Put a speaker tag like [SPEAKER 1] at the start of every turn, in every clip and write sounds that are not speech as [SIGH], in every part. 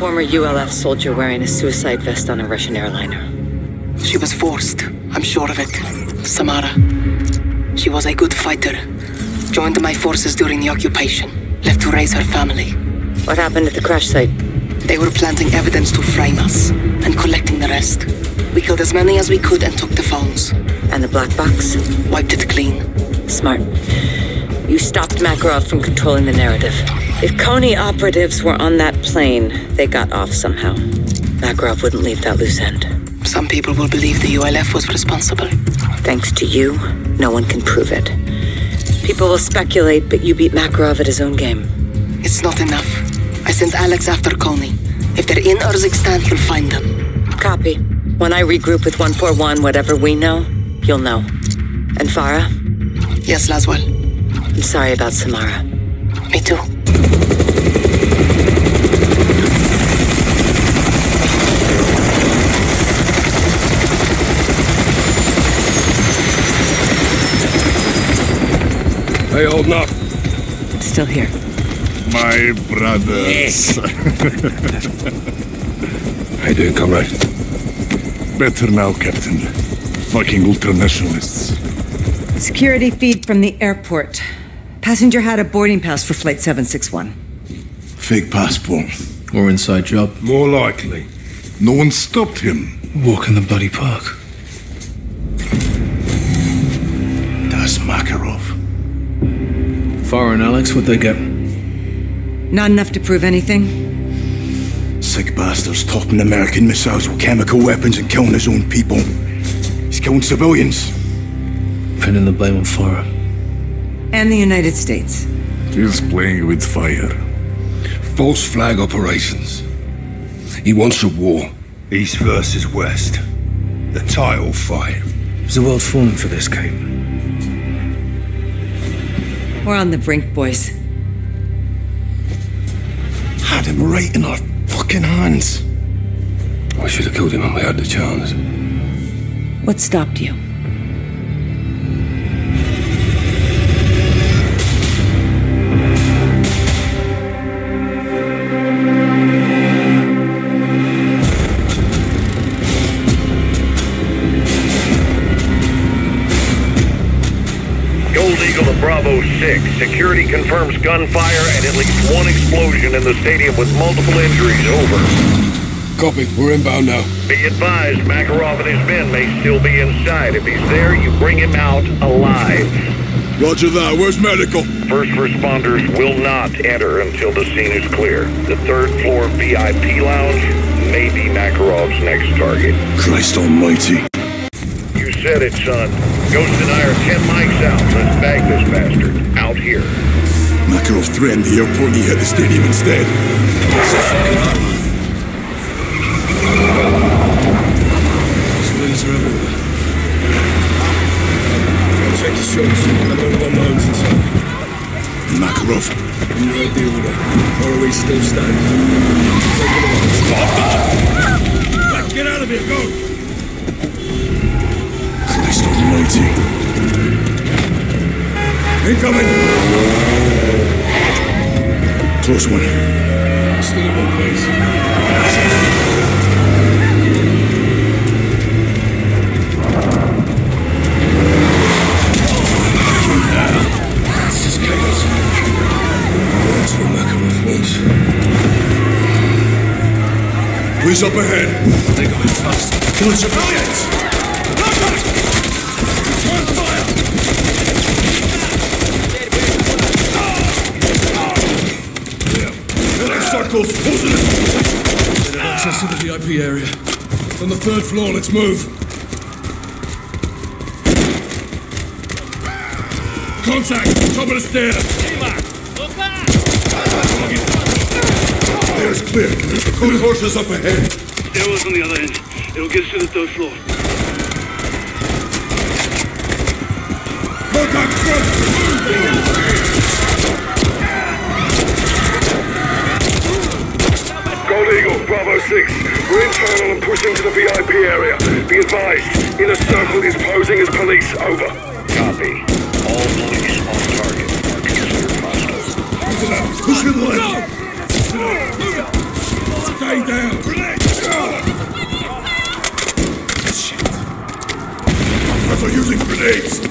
[SPEAKER 1] former ULF soldier wearing a suicide vest on a Russian airliner.
[SPEAKER 2] She was forced. I'm sure of it. Samara. She was a good fighter. Joined my forces during the occupation. Left to raise her family.
[SPEAKER 1] What happened at the crash site?
[SPEAKER 2] They were planting evidence to frame us and collecting the rest. We killed as many as we could and took the phones.
[SPEAKER 1] And the black box?
[SPEAKER 2] Wiped it clean.
[SPEAKER 1] Smart. You stopped Makarov from controlling the narrative. If Konni operatives were on that plane, they got off somehow. Makarov wouldn't leave that loose end.
[SPEAKER 2] Some people will believe the ULF was responsible.
[SPEAKER 1] Thanks to you, no one can prove it. People will speculate, but you beat Makarov at his own game.
[SPEAKER 2] It's not enough. I sent Alex after Konni. If they're in Urzikstan, he'll find them.
[SPEAKER 1] Copy. When I regroup with 141, whatever we know, you'll know. And Farah?
[SPEAKER 2] Yes, Laswell.
[SPEAKER 1] I'm sorry about Samara.
[SPEAKER 2] Me too.
[SPEAKER 3] Hey, holding up.
[SPEAKER 1] Still here.
[SPEAKER 3] My brothers. [LAUGHS] How you doing, comrade? Better now, Captain. Fucking ultranationalists.
[SPEAKER 4] Security feed from the airport. Passenger had a boarding pass for Flight 761.
[SPEAKER 3] Fake passport.
[SPEAKER 5] Or inside job.
[SPEAKER 3] More likely. No one stopped him.
[SPEAKER 5] Walk in the bloody park.
[SPEAKER 3] That's Makarov.
[SPEAKER 5] Foreign, Alex, what they get?
[SPEAKER 4] Not enough to prove anything.
[SPEAKER 3] Sick bastards topping American missiles with chemical weapons and killing his own people. He's killing civilians.
[SPEAKER 5] Pinning the blame on Farah.
[SPEAKER 4] And the United States.
[SPEAKER 3] He's playing with fire. False flag operations. He wants a war. East versus West. The title fight.
[SPEAKER 5] Is the world falling for this, Kate?
[SPEAKER 4] We're on the brink, boys.
[SPEAKER 3] Had him right in our fucking hands.
[SPEAKER 6] We should have killed him when we had the chance.
[SPEAKER 1] What stopped you?
[SPEAKER 7] Gold Eagle to Bravo 6. Security confirms gunfire and at least one explosion in the stadium with multiple injuries. Over.
[SPEAKER 3] Copy. We're inbound now.
[SPEAKER 7] Be advised, Makarov and his men may still be inside. If he's there, you bring him out alive.
[SPEAKER 3] Roger that. Where's medical?
[SPEAKER 7] First responders will not enter until the scene is clear. The third floor VIP lounge may be Makarov's next target.
[SPEAKER 3] Christ almighty.
[SPEAKER 7] You said it, son. Ghost and I are ten mics out. Let's bag this bastard. Out here.
[SPEAKER 3] Makarov threatened the airport and he had the stadium instead.
[SPEAKER 5] Civilians are everywhere.
[SPEAKER 3] Check the shots. Another one loads inside. Makarov.
[SPEAKER 5] You heard the order. ROE still stands.
[SPEAKER 3] Get out of here, go! Almighty. Incoming! Close one.
[SPEAKER 5] Still in one place.
[SPEAKER 3] This is chaos. That's what Makarov wants. Who's up ahead?
[SPEAKER 5] They got it fast.
[SPEAKER 3] Killing civilians! Contact! Return fire! Closing!
[SPEAKER 5] Access to the VIP area.
[SPEAKER 3] On the third floor, let's move. Contact! Top of the stairs! Stairs clear. Code horses up ahead.
[SPEAKER 8] Arrows on the other end. It'll get us to the third floor.
[SPEAKER 7] 6. We're internal and pushing to the VIP area. Be advised, Inner Circle is posing as police. Over. Copy. All police on target are considered hostile.
[SPEAKER 3] Push him left!
[SPEAKER 7] Stay down!
[SPEAKER 8] Grenades.
[SPEAKER 7] Shit! We're
[SPEAKER 5] using grenades!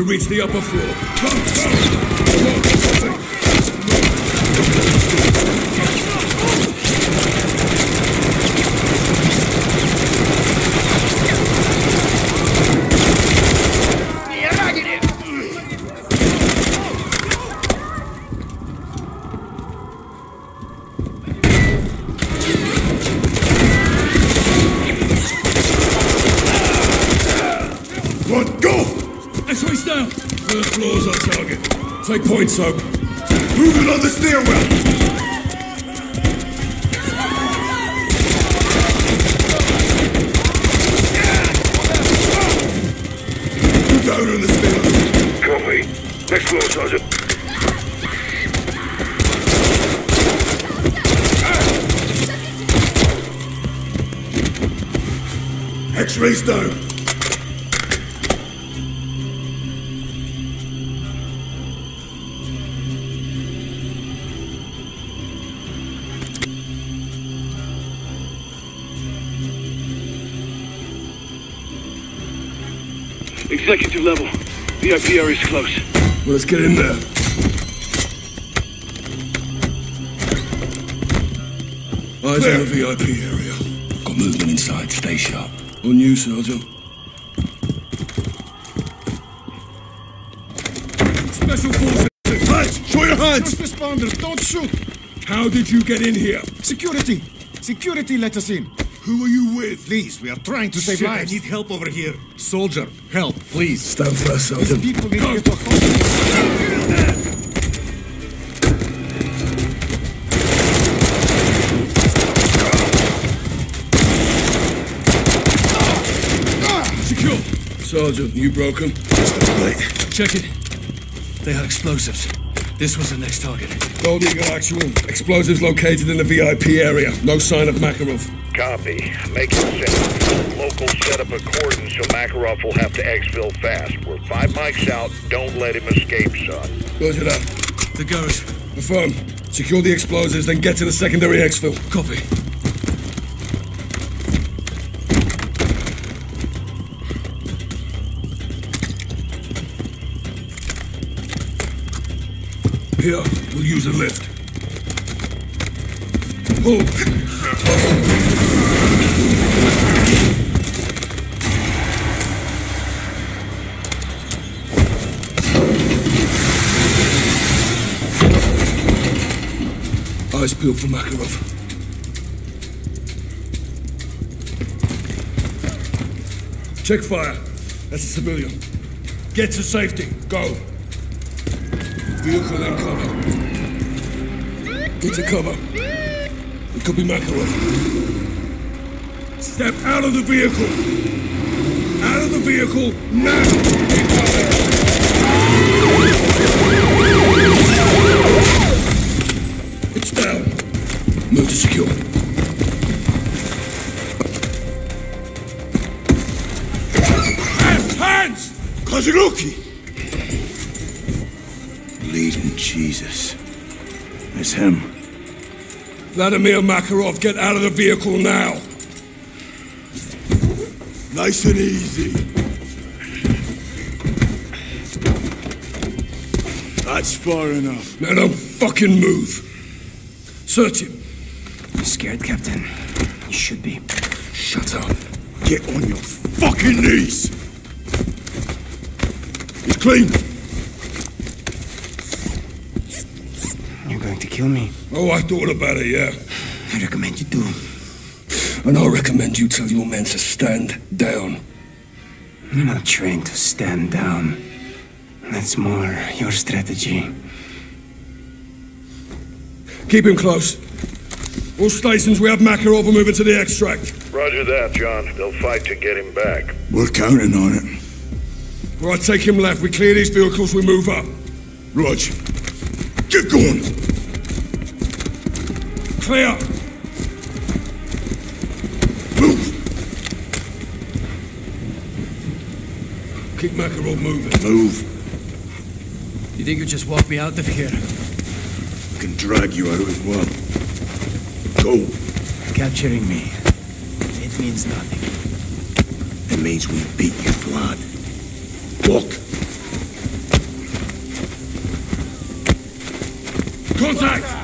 [SPEAKER 5] To reach the upper floor. X-rays down.
[SPEAKER 8] Executive level. VIP area's close.
[SPEAKER 5] Well, let's get in there. Eyes on the VIP area.
[SPEAKER 3] Got movement inside. Stay sharp.
[SPEAKER 5] On you, Sergeant. Special forces!
[SPEAKER 3] Lads, show your hands!
[SPEAKER 9] First responders, don't shoot!
[SPEAKER 5] How did you get in here?
[SPEAKER 9] Security! Security let us in.
[SPEAKER 5] Who are you with?
[SPEAKER 9] Please, we are trying to save
[SPEAKER 5] Shit, I need
[SPEAKER 9] help over here. Soldier, help, please.
[SPEAKER 5] Stand first, Sergeant.
[SPEAKER 9] People need to get to a hospital.
[SPEAKER 5] Secure. Sergeant, you broke broken?
[SPEAKER 9] Check it. They had explosives. This was the next target.
[SPEAKER 5] Gold Eagle actual. Explosives located in the VIP area. No sign of Makarov.
[SPEAKER 7] Copy. Make it set. Local set up a cordon so Makarov will have to exfil fast. We're five mics out. Don't let him escape, son.
[SPEAKER 5] Roger that.
[SPEAKER 9] The garage.
[SPEAKER 5] Affirm. Secure the explosives, then get to the secondary exfil.
[SPEAKER 9] Copy.
[SPEAKER 5] Here, we'll use a lift. Move. Eyes peeled for Makarov. Check fire. That's a civilian. Get to safety. Go. Vehicle cover. Get to cover. It could be Makarov. Step out of the vehicle. Out of the vehicle now. It's down. Move to secure.
[SPEAKER 3] Kazuruki! It's him.
[SPEAKER 5] Vladimir Makarov, get out of the vehicle now.
[SPEAKER 3] Nice and easy. That's far enough.
[SPEAKER 5] Now don't fucking move. Search him.
[SPEAKER 9] You're scared, Captain? You should be.
[SPEAKER 3] Shut up. Get on your
[SPEAKER 5] fucking knees! It's clean.
[SPEAKER 9] You're going to kill me?
[SPEAKER 5] Oh, I thought about it, yeah.
[SPEAKER 9] I recommend you do.
[SPEAKER 3] And I recommend you tell your men to stand down.
[SPEAKER 9] I'm not trained to stand down. That's more your strategy.
[SPEAKER 5] Keep him close. All stations, we have Makarov are moving to the extract.
[SPEAKER 7] Roger that, John. They'll fight to get him back.
[SPEAKER 5] We're counting on it. Right, take him left. We clear these vehicles, we move up. Rog, get going. Clear. Move. Keep Makarov moving.
[SPEAKER 3] Move.
[SPEAKER 10] You think you just walk me out of here?
[SPEAKER 3] I can drag you out as well. Go.
[SPEAKER 9] Capturing me. It means nothing.
[SPEAKER 3] It means we beat you, Vlad. Walk.
[SPEAKER 5] Contact!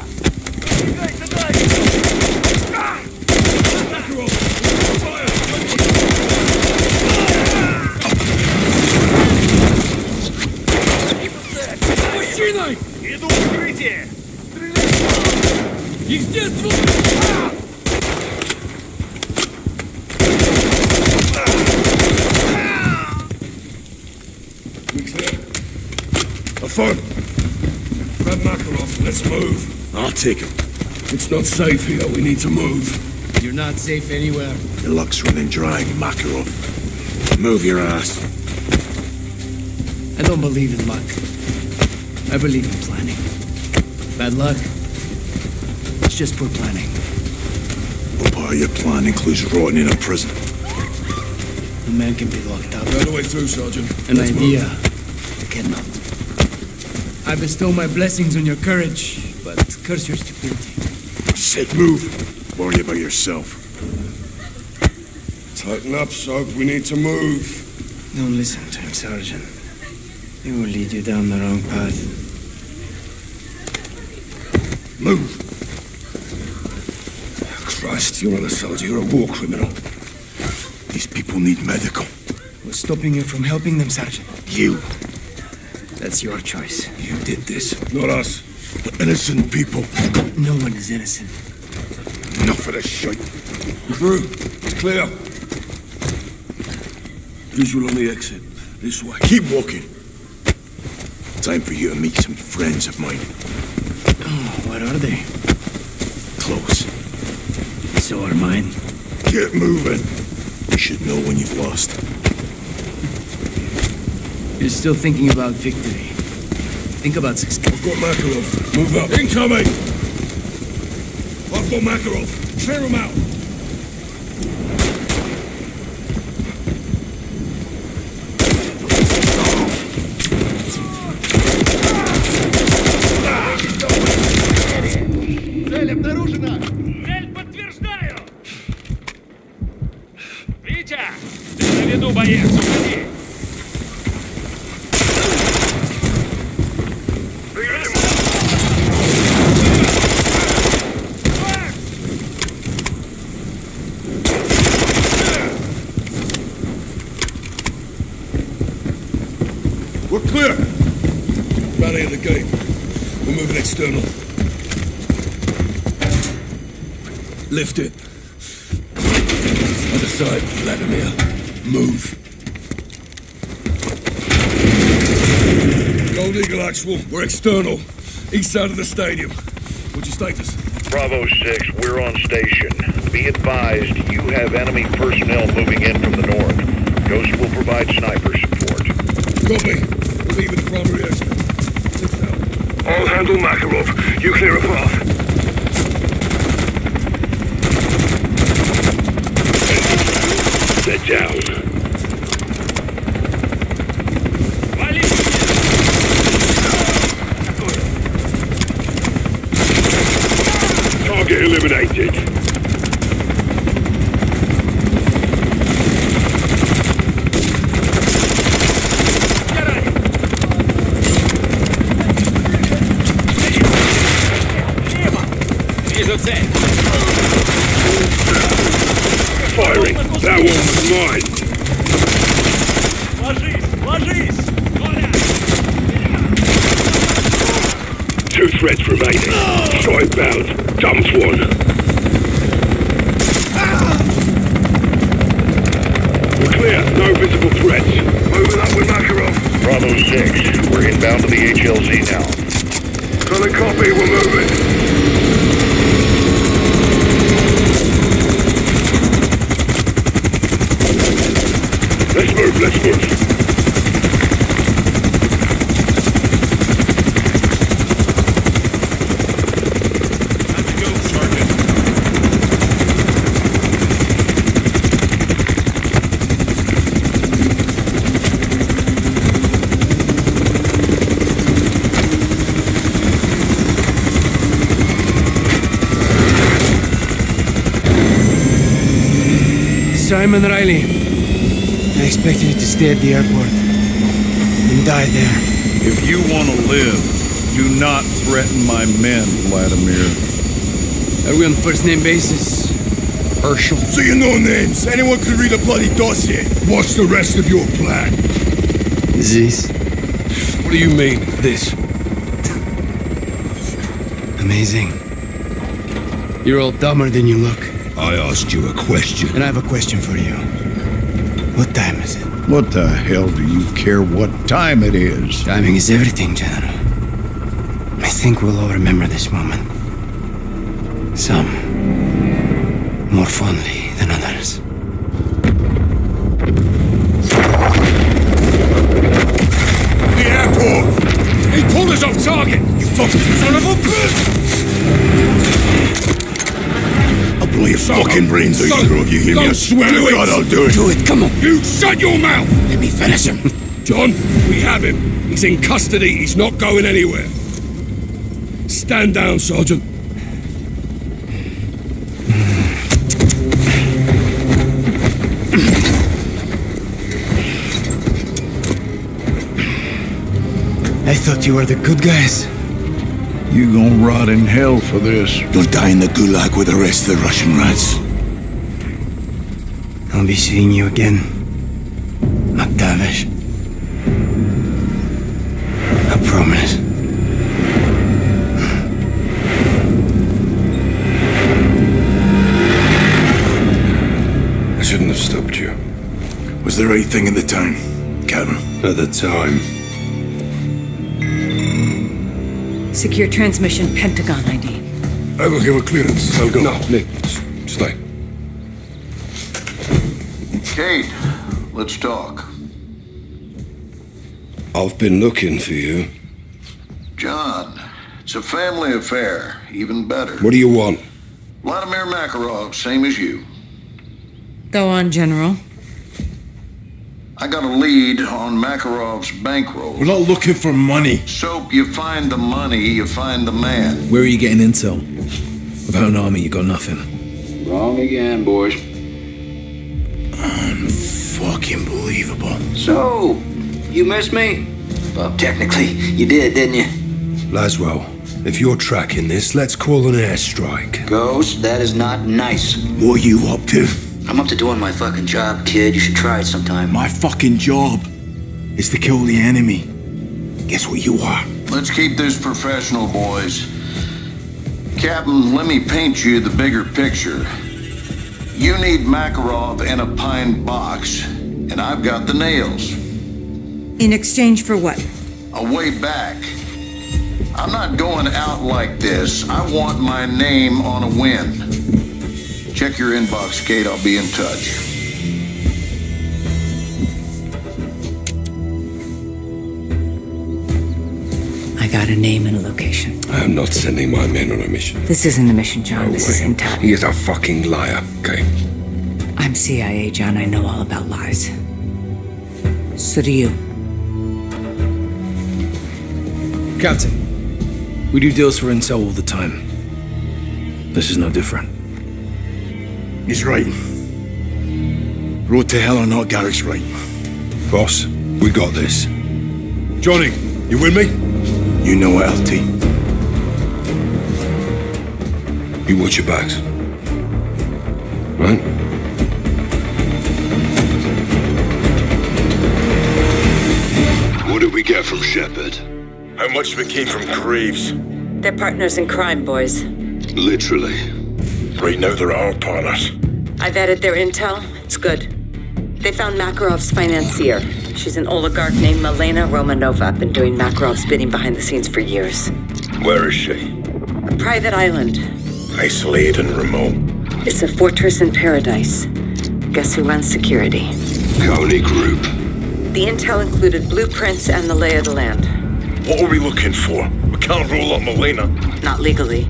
[SPEAKER 3] Take him.
[SPEAKER 5] It's not safe here, we need to move.
[SPEAKER 10] You're not safe anywhere.
[SPEAKER 3] Your luck's running dry, Makarov. Move your ass.
[SPEAKER 10] I don't believe in luck. I believe in planning. Bad luck. It's just poor planning.
[SPEAKER 3] What part of your plan includes rotting in a prison?
[SPEAKER 10] A man can be locked up.
[SPEAKER 5] Right away through, Sergeant.
[SPEAKER 10] An
[SPEAKER 5] Let's
[SPEAKER 10] idea
[SPEAKER 5] move.
[SPEAKER 10] cannot. I bestow my blessings on your courage, curse your stupidity.
[SPEAKER 3] Said move. Worry about yourself.
[SPEAKER 5] Tighten up, Soap. We need to move.
[SPEAKER 9] Don't listen to him, Sergeant. He will lead you down the wrong path.
[SPEAKER 3] Move. Christ, you're not a soldier, you're a war criminal. These people need medical.
[SPEAKER 9] What's stopping you from helping them, Sergeant?
[SPEAKER 3] You.
[SPEAKER 9] That's your choice.
[SPEAKER 3] You did this.
[SPEAKER 5] Not us.
[SPEAKER 3] Innocent people.
[SPEAKER 9] No one is innocent.
[SPEAKER 3] Enough of this shit.
[SPEAKER 5] Through. It's clear.
[SPEAKER 3] Visual on the exit. This way. Keep walking. Time for you to meet some friends of mine.
[SPEAKER 9] Oh, what are they?
[SPEAKER 3] Close.
[SPEAKER 9] So are mine.
[SPEAKER 3] Get moving. You should know when you've lost.
[SPEAKER 10] You're still thinking about victory. Think about success.
[SPEAKER 5] I've got Makarov. Move up. Incoming! I've got Makarov. Clear him out.
[SPEAKER 8] Цель
[SPEAKER 5] Lift it. Other side, Vladimir. Move. Gold Eagle Actual, we're external. East side of the stadium. What's your status?
[SPEAKER 7] Bravo 6, we're on station. Be advised, you have enemy personnel moving in from the north. Ghost will provide sniper support.
[SPEAKER 5] Copy. We're leaving the primary exit. Six.
[SPEAKER 7] I'll handle Makarov. You clear a path. Sit down. Target eliminated. Firing. That one.
[SPEAKER 8] Two threats remaining. Strike bound. Dumped one. We're clear. No visible threats. Moving up with Makarov.
[SPEAKER 11] Bravo 6, we're inbound to the HLZ now.
[SPEAKER 8] Solid copy. We're moving. Let's move. Let's move.
[SPEAKER 9] Simon Riley. I expected you to stay at the airport and die there.
[SPEAKER 12] If you want to live, do not threaten my men, Vladimir.
[SPEAKER 9] Are we on first name basis? Herschel.
[SPEAKER 3] So you know names. Anyone could read a bloody dossier.
[SPEAKER 5] What's the rest of your plan?
[SPEAKER 9] This.
[SPEAKER 5] What do you mean, this?
[SPEAKER 9] Amazing. You're all dumber than you look.
[SPEAKER 5] I asked you a question.
[SPEAKER 9] And I have a question for you. What time is it?
[SPEAKER 12] What the hell do you care what time it is?
[SPEAKER 9] Timing is everything, General. I think we'll all remember this moment. Some more fondly than others.
[SPEAKER 3] The airport!
[SPEAKER 5] He pulled us off target!
[SPEAKER 3] You fucking son of a bitch! I'll blow your fucking brains out,
[SPEAKER 5] Son,
[SPEAKER 3] you you hear me. I swear to. God I'll do it.
[SPEAKER 9] Do it, come on.
[SPEAKER 5] You shut your mouth!
[SPEAKER 9] Let me finish him.
[SPEAKER 5] John, we have him. He's in custody. He's not going anywhere. Stand down, Sergeant.
[SPEAKER 9] I thought you were the good guys.
[SPEAKER 12] You gonna rot in hell for this.
[SPEAKER 3] You'll die in the gulag with the rest of the Russian rats.
[SPEAKER 9] I'll be seeing you again, McTavish. I promise.
[SPEAKER 5] I shouldn't have stopped you.
[SPEAKER 3] Was the right thing at the time, Captain?
[SPEAKER 5] At the time.
[SPEAKER 1] Secure transmission, Pentagon ID.
[SPEAKER 5] I will give a clearance. I'll go. No, Nick, s- stay.
[SPEAKER 11] Kate, let's talk.
[SPEAKER 5] I've been looking for you.
[SPEAKER 11] John, it's a family affair. Even better.
[SPEAKER 5] What do you want?
[SPEAKER 11] Vladimir Makarov, same as you.
[SPEAKER 1] Go on, General.
[SPEAKER 11] I got a lead on Makarov's bankroll.
[SPEAKER 3] We're not looking for money.
[SPEAKER 11] Soap, you find the money, you find the man.
[SPEAKER 4] Where are you getting intel? Without an army, you got nothing.
[SPEAKER 13] Wrong again, boys.
[SPEAKER 3] Fucking believable.
[SPEAKER 13] So, you missed me? Well, technically, you did, didn't you?
[SPEAKER 5] Laswell, if you're tracking this, let's call an airstrike.
[SPEAKER 13] Ghost, that is not nice.
[SPEAKER 3] What are you up to?
[SPEAKER 13] I'm up to doing my fucking job, kid. You should try it sometime.
[SPEAKER 3] My fucking job is to kill the enemy. Guess what you are?
[SPEAKER 11] Let's keep this professional, boys. Captain, let me paint you the bigger picture. You need Makarov in a pine box, and I've got the nails.
[SPEAKER 1] In exchange for what?
[SPEAKER 11] A way back. I'm not going out like this. I want my name on a win. Check your inbox, Kate. I'll be in touch.
[SPEAKER 1] I got a name and a location.
[SPEAKER 5] I am not sending my men on a mission.
[SPEAKER 1] This isn't a mission, John.
[SPEAKER 5] No
[SPEAKER 1] this
[SPEAKER 5] way.
[SPEAKER 1] is intel.
[SPEAKER 5] He is a fucking liar, okay?
[SPEAKER 1] I'm CIA, John. I know all about lies. So do you.
[SPEAKER 4] Captain, we do deals for intel all the time. This is no different.
[SPEAKER 3] He's right. Road to hell or not, Garrick's right.
[SPEAKER 5] Boss, we got this. Johnny, you with me?
[SPEAKER 3] You know it, LT.
[SPEAKER 5] You watch your backs. Right? What did we get from Shepherd?
[SPEAKER 7] How much of it came from Graves?
[SPEAKER 1] They're partners in crime, boys.
[SPEAKER 5] Literally.
[SPEAKER 7] Right now, they're our partners.
[SPEAKER 1] I've vetted their intel. It's good. They found Makarov's financier. She's an oligarch named Milena Romanova. I've Been doing Makarov's bidding behind the scenes for years.
[SPEAKER 7] Where is she?
[SPEAKER 1] A private island.
[SPEAKER 7] Isolated and remote.
[SPEAKER 1] It's a fortress in paradise. Guess who runs security?
[SPEAKER 5] Konni Group.
[SPEAKER 1] The intel included blueprints and the lay of the land.
[SPEAKER 7] What are we looking for? We can't roll up Milena.
[SPEAKER 1] Not legally.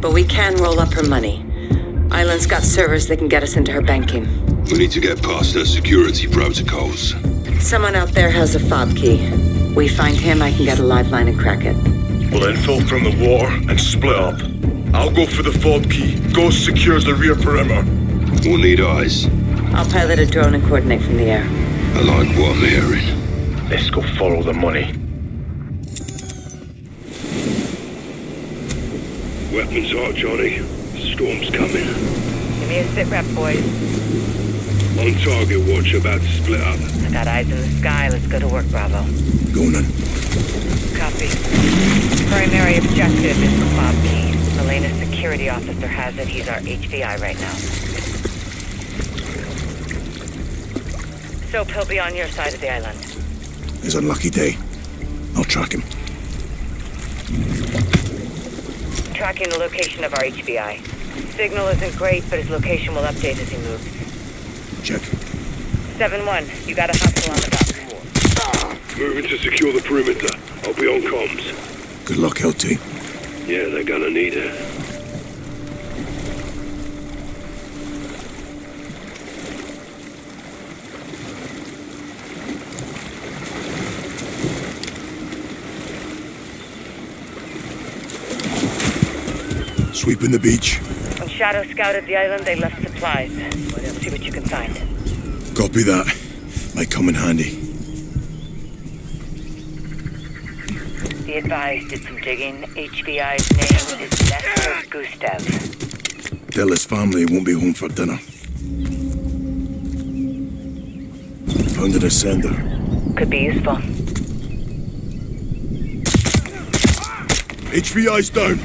[SPEAKER 1] But we can roll up her money. Island's got servers that can get us into her banking.
[SPEAKER 5] We need to get past their security protocols.
[SPEAKER 1] Someone out there has a fob key. We find him, I can get a live line and crack it.
[SPEAKER 7] We'll then fill from the war and split up. I'll go for the fob key. Ghost secures the rear perimeter.
[SPEAKER 5] We'll need eyes.
[SPEAKER 1] I'll pilot a drone and coordinate from the air.
[SPEAKER 5] I like what I'm hearing.
[SPEAKER 7] Let's go follow the money.
[SPEAKER 8] Weapons hot, Johnny. Storm's coming.
[SPEAKER 14] Give me a sit rep, boys.
[SPEAKER 8] On target watch about to split up.
[SPEAKER 14] I got eyes in the sky. Let's go to work, Bravo.
[SPEAKER 8] Going on.
[SPEAKER 14] Copy. Primary objective is the fob key. Elena's security officer has it. He's our HVI right now. Soap, he'll be on your side of the island.
[SPEAKER 8] His unlucky day. I'll track him.
[SPEAKER 14] Tracking the location of our HVI. Signal isn't great, but his location will update as he moves.
[SPEAKER 8] Check.
[SPEAKER 14] 7-1, you got a hostile on the dock.
[SPEAKER 8] Moving to secure the perimeter. I'll be on comms. Good luck, LT. Yeah, they're gonna need it. Sweeping the beach.
[SPEAKER 14] Shadow scouted the island, they left supplies. See what you can find.
[SPEAKER 8] Copy that. Might come in handy.
[SPEAKER 14] Be advised, did some digging. HVI's name is Nestor Gustav.
[SPEAKER 8] Tell his family he won't be home for dinner. Found a sender.
[SPEAKER 14] Could be useful.
[SPEAKER 8] HVI's down.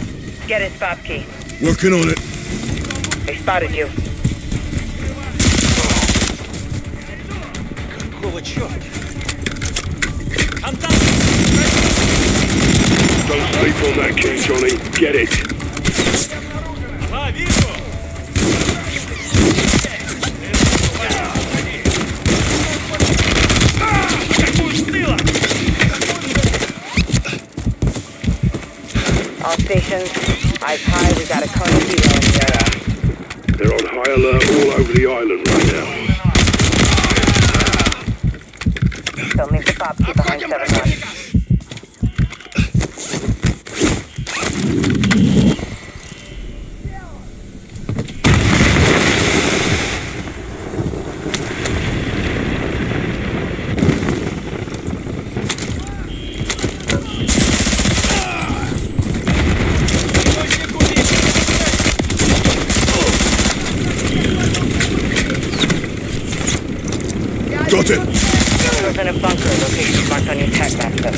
[SPEAKER 14] Get his fob key.
[SPEAKER 8] Working on it
[SPEAKER 14] They spotted you.
[SPEAKER 15] Какого черта?
[SPEAKER 8] Don't sleep on that key, Johnny. Get it.
[SPEAKER 15] А, вижу! Какую с тыла!
[SPEAKER 14] All stations, eyes high. We got a Kona hero in the area.
[SPEAKER 8] They're on high alert all over the island right now.
[SPEAKER 14] Don't leave the fob key behind 7-1.
[SPEAKER 8] Got it.
[SPEAKER 14] Was in a bunker. Location marked on your tech map, 7-1.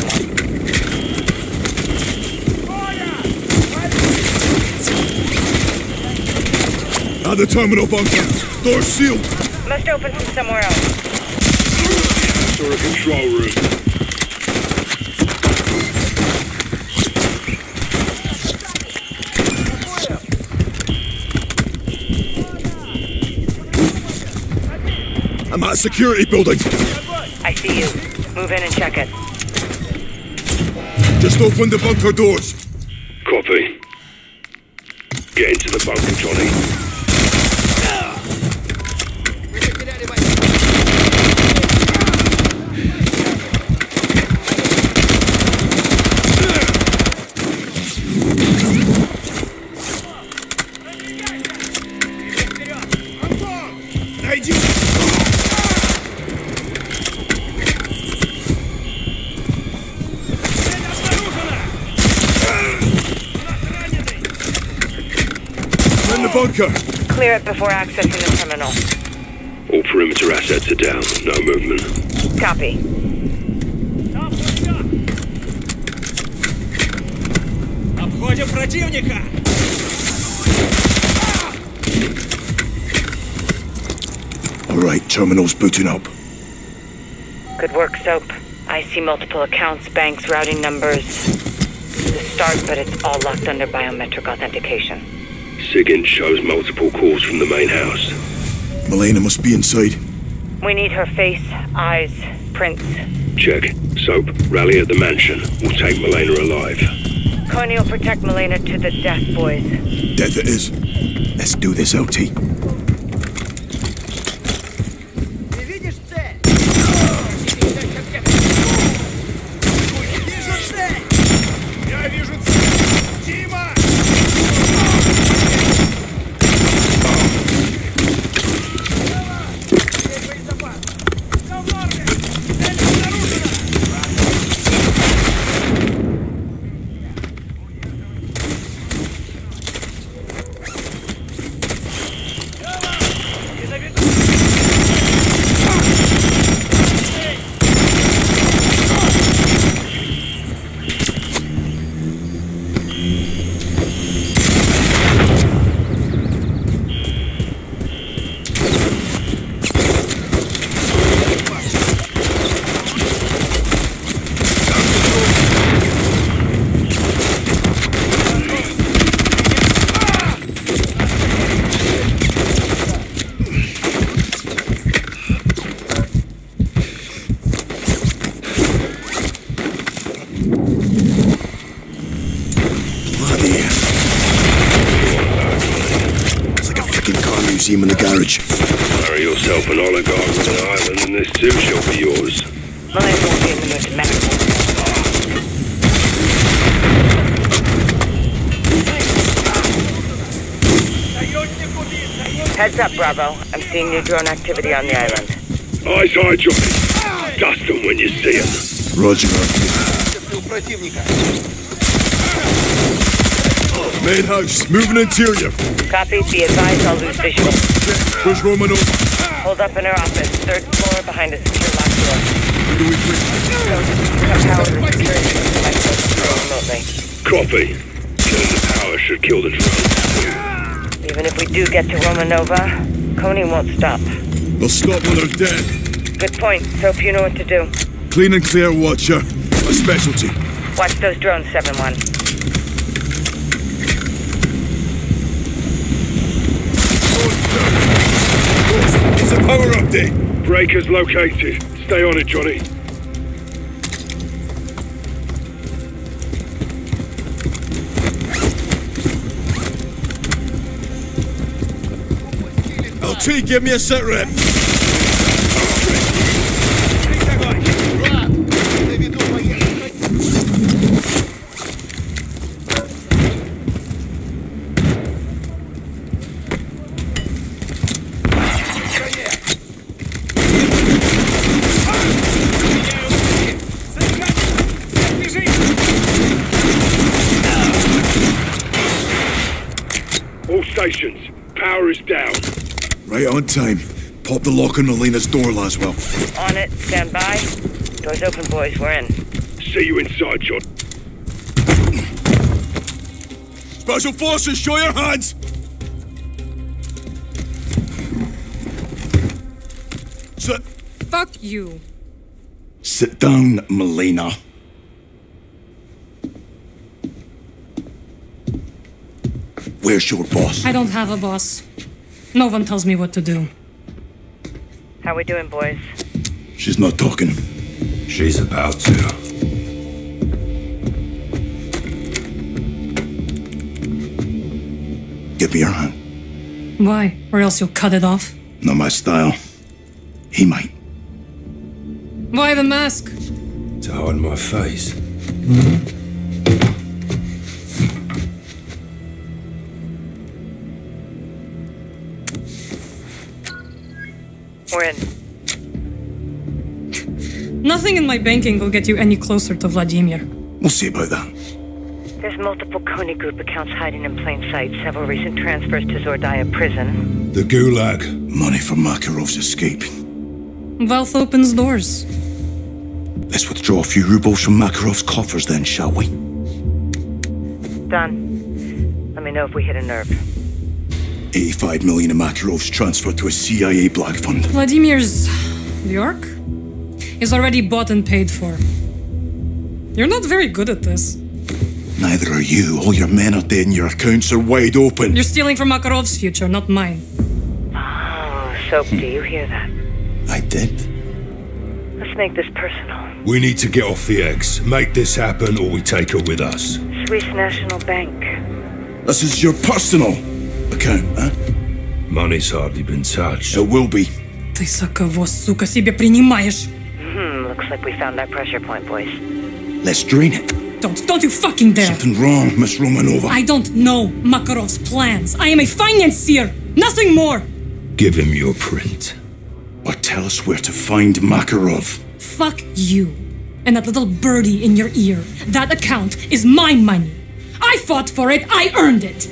[SPEAKER 8] At the terminal bunker. Door sealed.
[SPEAKER 14] Must open from somewhere else.
[SPEAKER 8] Saw a control room. I'm at a security building.
[SPEAKER 14] I see you. Move in and check it.
[SPEAKER 8] Just open the bunker doors. Copy. Get into the bunker, Johnny.
[SPEAKER 14] Clear it before accessing the terminal.
[SPEAKER 8] All perimeter assets are down. No movement.
[SPEAKER 14] Copy.
[SPEAKER 16] Обходим противника!
[SPEAKER 3] All right, terminal's booting up.
[SPEAKER 14] Good work, Soap. I see multiple accounts, banks, routing numbers. It's a start, but it's all locked under biometric authentication.
[SPEAKER 8] SIGINT shows multiple calls from the main house.
[SPEAKER 3] Milena must be inside.
[SPEAKER 14] We need her face, eyes, prints.
[SPEAKER 8] Check. Soap, rally at the mansion. We'll take Milena alive.
[SPEAKER 14] Konni will protect Milena to the death, boys.
[SPEAKER 3] Death it is. Let's do this, LT. freaking car museum in the garage.
[SPEAKER 8] Marry yourself an oligarch with an island and this too shall be yours.
[SPEAKER 14] Milena won't be in the mood medical. Heads up, Bravo. I'm seeing new drone activity on the island.
[SPEAKER 8] Eyes high, Johnny. Dust them when you see them.
[SPEAKER 3] Roger. Main house, moving interior.
[SPEAKER 14] Copy. Be advised I'll lose visual.
[SPEAKER 3] Push Roman over.
[SPEAKER 14] Hold up in her office. Third floor behind a secure locked door.
[SPEAKER 3] Where do we?
[SPEAKER 14] Cut power to security system by control remotely.
[SPEAKER 8] Copy. Killing the power should kill the drone.
[SPEAKER 14] Even if we do get to Romanova, Konni won't stop.
[SPEAKER 3] They'll stop when they're dead.
[SPEAKER 14] Good point. Soap, you know what to do.
[SPEAKER 3] Clean and clear, Watcher. A specialty.
[SPEAKER 14] Watch those drones, 7-1.
[SPEAKER 3] Power update.
[SPEAKER 8] Breakers located. Stay on it, Johnny.
[SPEAKER 3] LT, give me a set rep.
[SPEAKER 8] All stations. Power is down.
[SPEAKER 3] Right on time. Pop the lock on Milena's door, Laswell.
[SPEAKER 14] On it. Stand by. Doors open, boys. We're in.
[SPEAKER 8] See you inside, John.
[SPEAKER 3] Special Forces, show your hands! Sit,
[SPEAKER 17] Fuck you.
[SPEAKER 3] sit down, Milena. Where's your boss?
[SPEAKER 17] I don't have a boss. No one tells me what to do.
[SPEAKER 14] How we doing, boys?
[SPEAKER 3] She's not talking.
[SPEAKER 5] She's about to.
[SPEAKER 3] Give me your hand.
[SPEAKER 17] Why? Or else you'll cut it off?
[SPEAKER 3] Not my style. He might.
[SPEAKER 17] Why the mask?
[SPEAKER 5] To hide my face.
[SPEAKER 14] We're in.
[SPEAKER 17] Nothing in my banking will get you any closer to Vladimir.
[SPEAKER 3] We'll see about that.
[SPEAKER 14] There's multiple Konni Group accounts hiding in plain sight. Several recent transfers to Zordaya prison.
[SPEAKER 3] The Gulag. Money for Makarov's escape.
[SPEAKER 17] Wealth opens doors.
[SPEAKER 3] Let's withdraw a few rubles from Makarov's coffers then, shall we?
[SPEAKER 14] Done. Let me know if we hit a nerve.
[SPEAKER 12] 85 million of Makarov's transferred to a CIA black fund.
[SPEAKER 17] Vladimir's York is already bought and paid for. You're not very good at this.
[SPEAKER 12] Neither are you. All your men are dead and your accounts are wide open.
[SPEAKER 17] You're stealing from Makarov's future, not mine.
[SPEAKER 14] Oh, Soap, do you hear that?
[SPEAKER 12] I did.
[SPEAKER 14] Let's make this personal.
[SPEAKER 5] We need to get off the eggs. Make this happen or we take her with us.
[SPEAKER 14] Swiss National Bank.
[SPEAKER 12] This is your personal account, huh?
[SPEAKER 5] Money's hardly been touched.
[SPEAKER 12] It will be.
[SPEAKER 17] Ты за кого, сука, себе принимаешь?
[SPEAKER 14] Hmm, looks like we found that pressure point, boys.
[SPEAKER 12] Let's drain it.
[SPEAKER 17] Don't, don't you fucking dare!
[SPEAKER 12] Something wrong, Miss Romanova.
[SPEAKER 17] I don't know Makarov's plans. I am a financier, nothing more.
[SPEAKER 5] Give him your print.
[SPEAKER 12] Or tell us where to find Makarov.
[SPEAKER 17] Fuck you. And that little birdie in your ear. That account is my money. I fought for it, I earned it.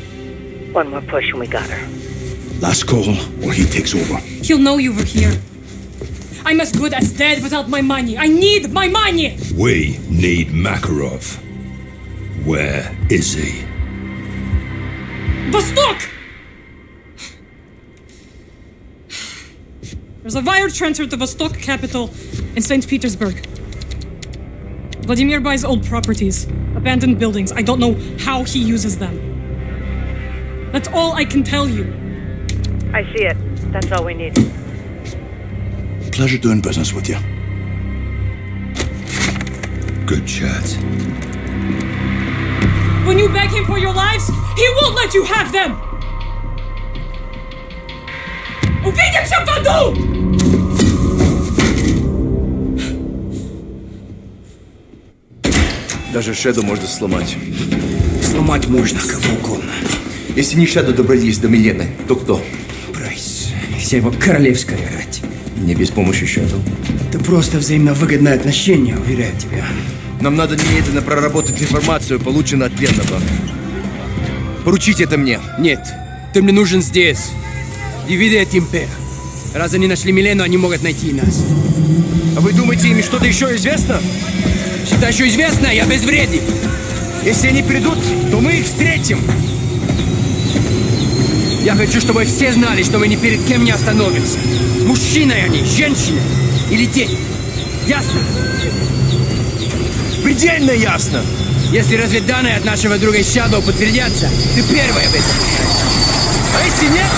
[SPEAKER 14] One more push and we got her.
[SPEAKER 12] Last call, or he takes over.
[SPEAKER 17] He'll know you were here. I'm as good as dead without my money. I need my money!
[SPEAKER 5] We need Makarov. Where is he?
[SPEAKER 17] Vostok! There's a wire transfer to Vostok capital in St. Petersburg. Vladimir buys old properties, abandoned buildings. I don't know how he uses them. That's all I can tell you.
[SPEAKER 14] I see it. That's all we need.
[SPEAKER 12] Pleasure doing business with you.
[SPEAKER 5] Good chat.
[SPEAKER 17] When you beg him for your lives, he won't let you have them! Увидимся в аду!
[SPEAKER 4] Даже Шеду можно сломать. Сломать можно кого угодно. Если не Шеду добрались до Милены, то кто?
[SPEAKER 9] Прайс. Вся его королевская рать.
[SPEAKER 4] Не без помощи Шеду.
[SPEAKER 9] Это просто взаимно выгодное отношение, уверяю тебя.
[SPEAKER 4] Нам надо немедленно проработать информацию, полученную от пленного. Поручите это мне.
[SPEAKER 9] Нет, ты мне нужен здесь. Дивиде от Импер. Раз они нашли Милену, они могут найти и нас.
[SPEAKER 4] А вы думаете, им что-то еще известно?
[SPEAKER 9] Что еще известно, я безвреден.
[SPEAKER 4] Если они придут, то мы их встретим.
[SPEAKER 9] Я хочу, чтобы все знали, что мы ни перед кем не остановимся. Мужчины они, женщины или дети. Ясно?
[SPEAKER 4] Предельно ясно.
[SPEAKER 9] Если разведданные от нашего друга Shadow подтвердятся, ты первая в этом.
[SPEAKER 4] А если нет?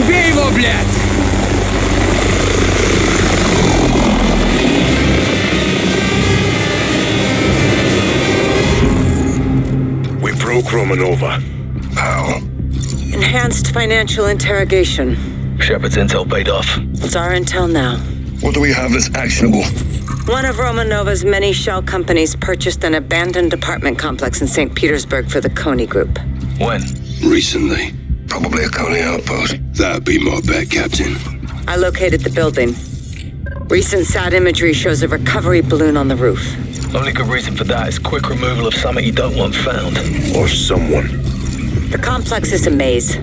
[SPEAKER 9] Убей его, блядь!
[SPEAKER 7] Romanova.
[SPEAKER 5] How?
[SPEAKER 1] Enhanced financial interrogation.
[SPEAKER 13] Shepherd's intel paid off.
[SPEAKER 1] What's our intel now?
[SPEAKER 5] What do we have that's actionable?
[SPEAKER 1] One of Romanova's many shell companies purchased an abandoned apartment complex in St. Petersburg for the Konni Group.
[SPEAKER 13] When?
[SPEAKER 5] Recently. Probably a Coney outpost. That'd be my bet, Captain.
[SPEAKER 1] I located the building. Recent SAT imagery shows a recovery balloon on the roof.
[SPEAKER 13] Only good reason for that is quick removal of something you don't want found.
[SPEAKER 5] Or someone.
[SPEAKER 1] The complex is a maze.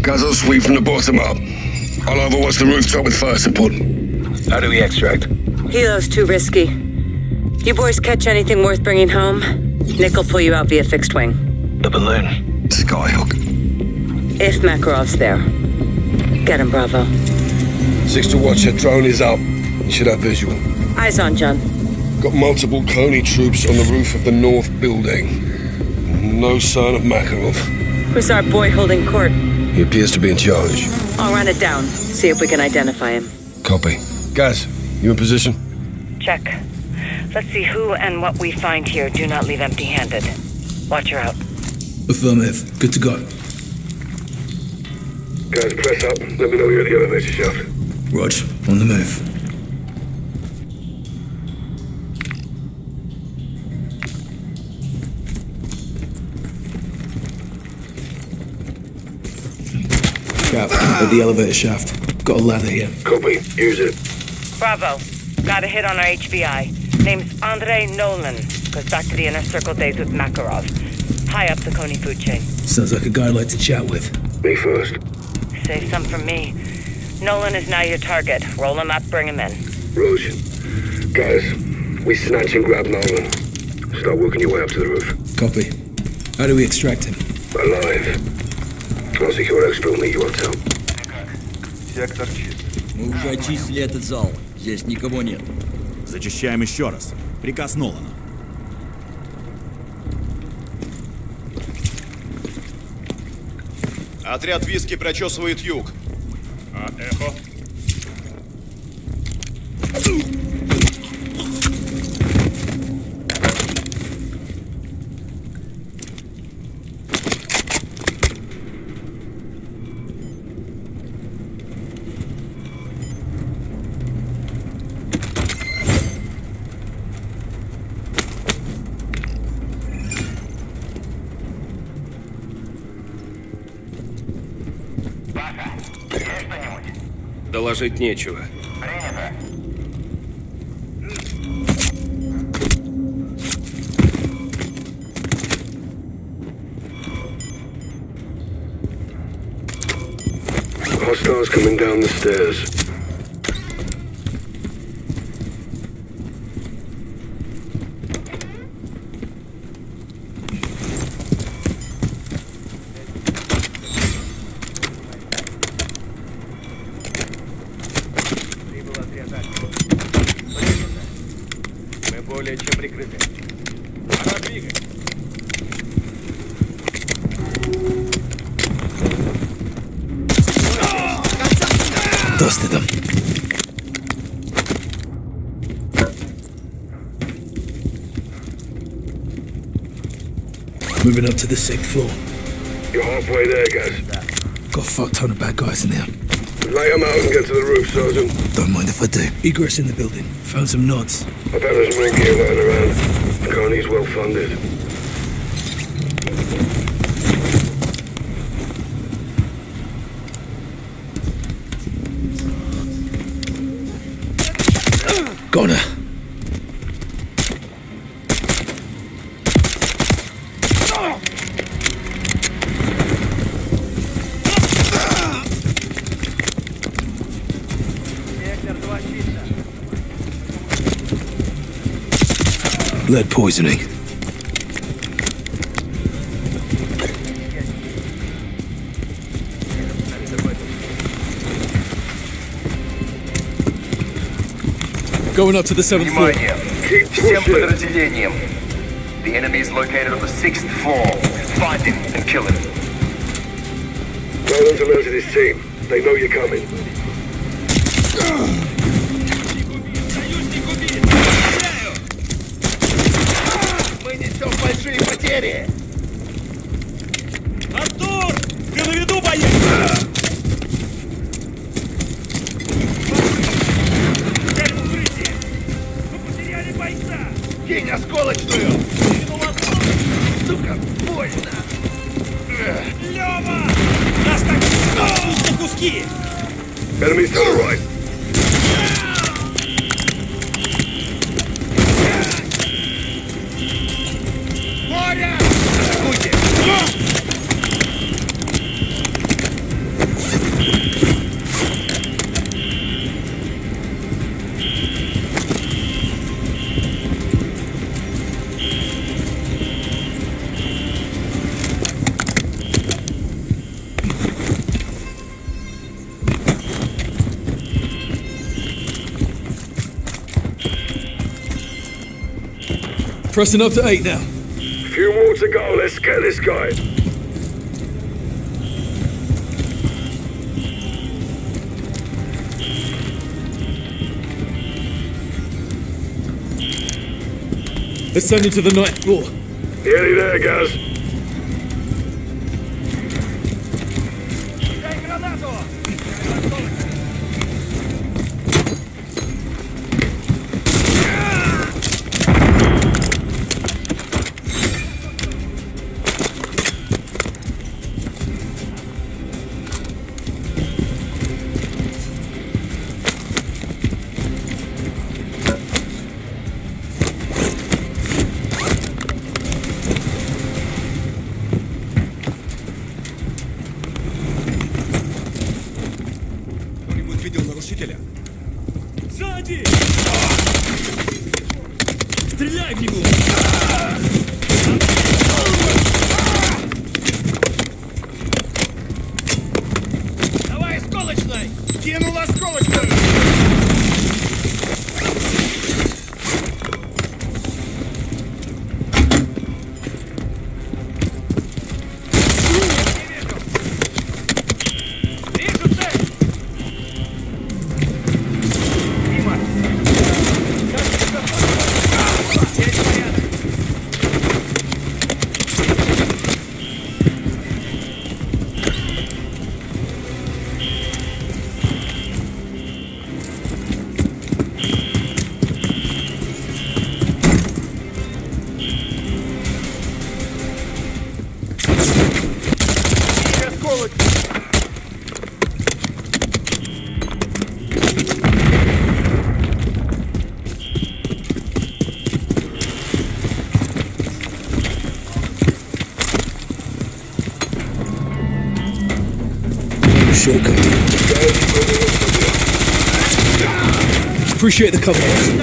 [SPEAKER 5] Guys will sweep from the bottom up. I'll overwatch the rooftop with fire support.
[SPEAKER 13] How do we extract?
[SPEAKER 1] Helo's too risky. You boys catch anything worth bringing home? Nick will pull you out via fixed wing.
[SPEAKER 13] The balloon.
[SPEAKER 5] Skyhook.
[SPEAKER 1] If Makarov's there. Get him, Bravo.
[SPEAKER 5] Six to watch, your drone is up. You should have visual.
[SPEAKER 1] Eyes on, John.
[SPEAKER 5] Got multiple Konni troops on the roof of the north building. No sign of Makarov.
[SPEAKER 1] Who's our boy holding court?
[SPEAKER 5] He appears to be in charge.
[SPEAKER 1] I'll run it down. See if we can identify him.
[SPEAKER 5] Copy. Guys, you in position?
[SPEAKER 14] Check. Let's see who and what we find here. Do not leave empty handed. Watch her out.
[SPEAKER 4] Affirmative. Good to go.
[SPEAKER 7] Guys, press up. Let me know you're at the elevator shaft.
[SPEAKER 4] Rog, on the move. Cap, at the elevator shaft. Got a ladder here.
[SPEAKER 7] Copy. Use it.
[SPEAKER 14] Bravo. Got a hit on our HVI. Name's Andrei Nolan. Goes back to the inner circle days with Makarov. High up the Konni food chain.
[SPEAKER 4] Sounds like a guy I'd like to chat with.
[SPEAKER 7] Me first.
[SPEAKER 14] Save some for me. Nolan is now your target. Roll him up, bring him in.
[SPEAKER 7] Rose. Guys,
[SPEAKER 18] We snatch and grab Nolan. Start working your way up to the roof.
[SPEAKER 4] Copy. How do we extract him?
[SPEAKER 18] Alive. I'll secure exfil and meet you on top.
[SPEAKER 19] Сектор чист. Мы уже очистили этот зал. Здесь никого нет.
[SPEAKER 20] Зачищаем еще раз. Приказ Нолана.
[SPEAKER 21] Отряд виски прочесывает юг.
[SPEAKER 22] Доложить нечего.
[SPEAKER 18] Hostiles coming down the stairs.
[SPEAKER 4] Moving up to the sixth floor.
[SPEAKER 18] You're halfway there, guys.
[SPEAKER 4] Got a fuck ton of bad guys in there.
[SPEAKER 18] Lay 'em out and get to the roof, Sergeant.
[SPEAKER 4] Don't mind if I do. Egress in the building. Found some nods.
[SPEAKER 18] I bet there's more gear lying around. Konni's well funded.
[SPEAKER 4] Lead poisoning. Going up to the seventh floor.
[SPEAKER 13] Внимание! Всем подразделениям. The enemy is located on the sixth floor. Find him and kill him.
[SPEAKER 18] Nolan's alerted his team. They know you're coming.
[SPEAKER 23] get
[SPEAKER 13] it.
[SPEAKER 4] Pressing up to eight now.
[SPEAKER 18] Few more to go. Let's get this guy.
[SPEAKER 4] Ascending to the ninth floor.
[SPEAKER 18] Nearly there, guys. appreciate the cover.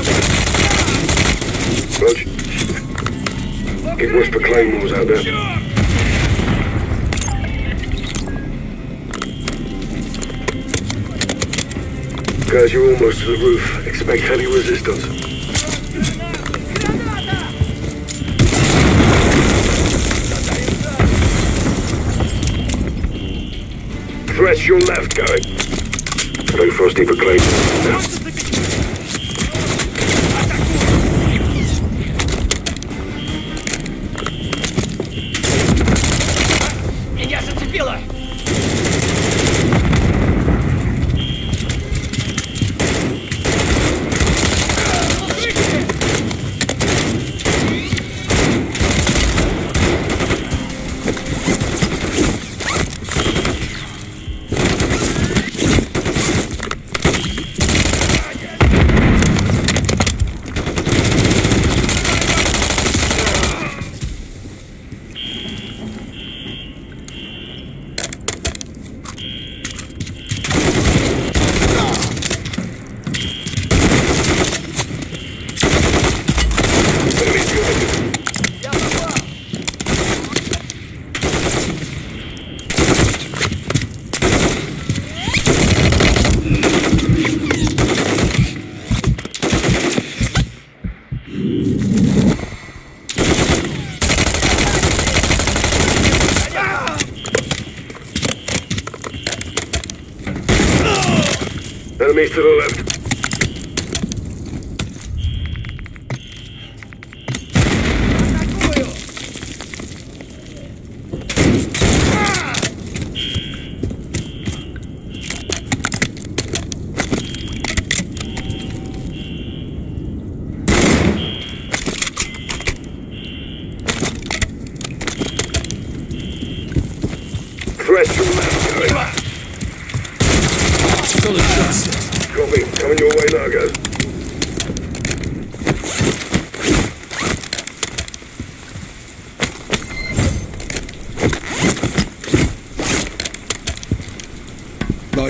[SPEAKER 5] little.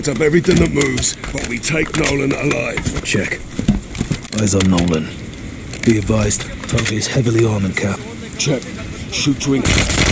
[SPEAKER 5] Up everything that moves, but we take Nolan alive.
[SPEAKER 18] Check. Eyes on Nolan. Be advised, target is heavily armored, Cap.
[SPEAKER 5] Check. Shoot to
[SPEAKER 14] income.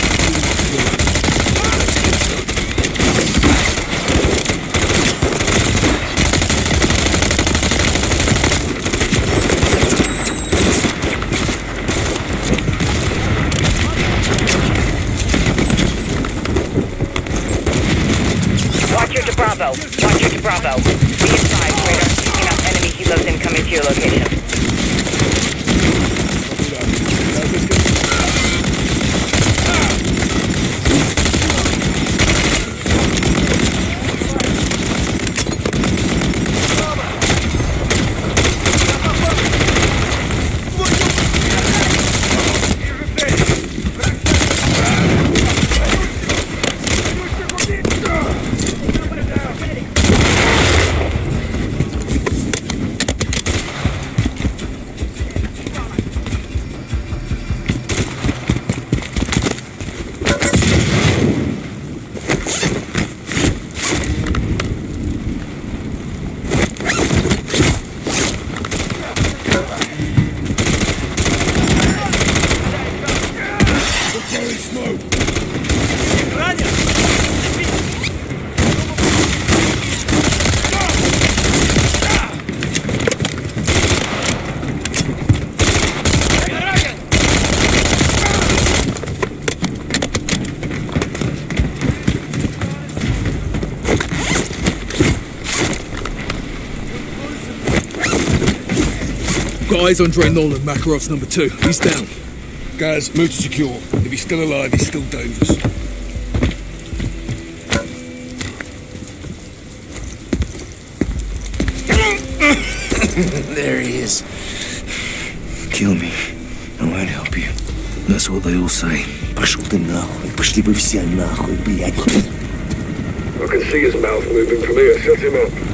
[SPEAKER 4] Got eyes on Dre Nolan, Makarov's number two. He's down.
[SPEAKER 5] Guys, move to secure. If he's still alive, he's still dangerous. [LAUGHS]
[SPEAKER 3] there he is. Kill me. I might help you. That's what they all say. Пошел ты нахуй. Пошли вы все нахуй, блядь.
[SPEAKER 18] I can see his mouth moving from here. Shut him up.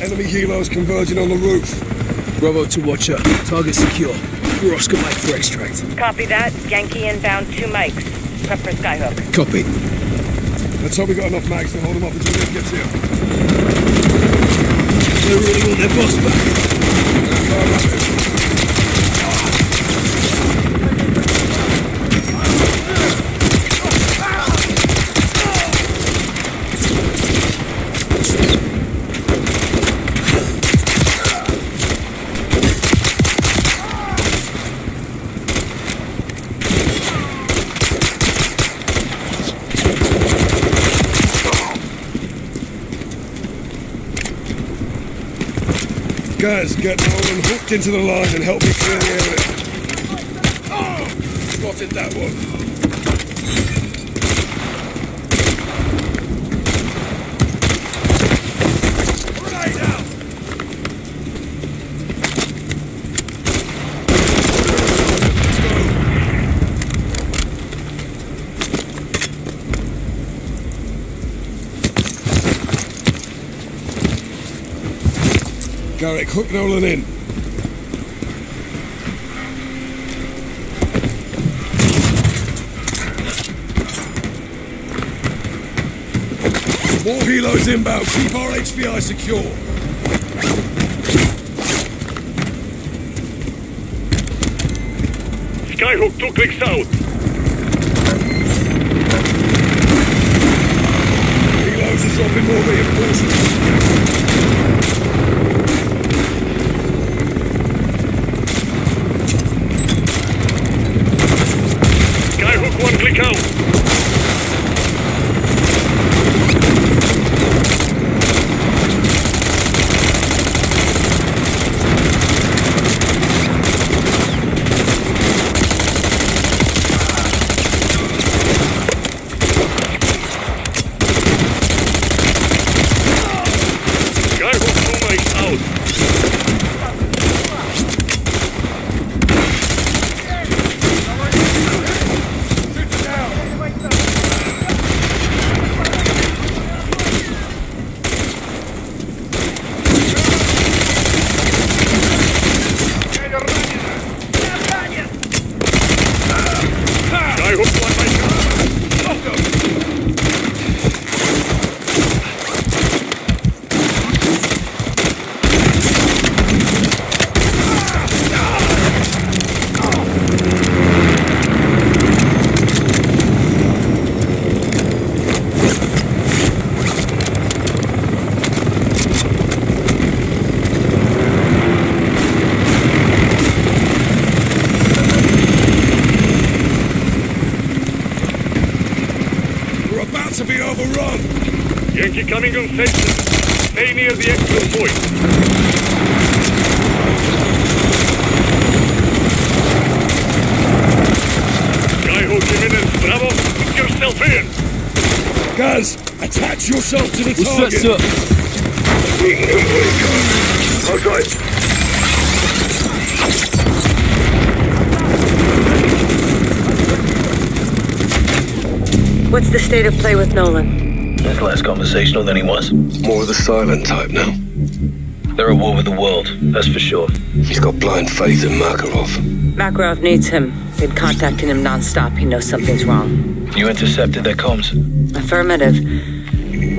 [SPEAKER 5] Enemy helos converging on the roof.
[SPEAKER 4] Bravo to Watcher. Target secure. We're Oscar Mike for extract.
[SPEAKER 14] Copy that. Yankee inbound two mics. Prep for Skyhook.
[SPEAKER 4] Copy.
[SPEAKER 5] Let's hope we got enough mags to hold them up until Nick gets here.
[SPEAKER 4] They really want their boss back.
[SPEAKER 5] Guys, get Nolan hooked into the line and help me clear the area. Oh, spotted that one. Garrick, hook Nolan in. More helos inbound. Keep our HVI secure.
[SPEAKER 18] Skyhook two clicks out.
[SPEAKER 5] Helos are dropping more reinforcements.
[SPEAKER 18] Complete, guys. Outside.
[SPEAKER 1] What's the state of play with Nolan?
[SPEAKER 13] He's less conversational than he was.
[SPEAKER 6] More of the silent type now.
[SPEAKER 13] They're at war with the world, that's for sure.
[SPEAKER 6] He's got blind faith in Makarov.
[SPEAKER 1] Makarov needs him. Been contacting him nonstop. He knows something's wrong.
[SPEAKER 13] You intercepted their comms.
[SPEAKER 1] Affirmative.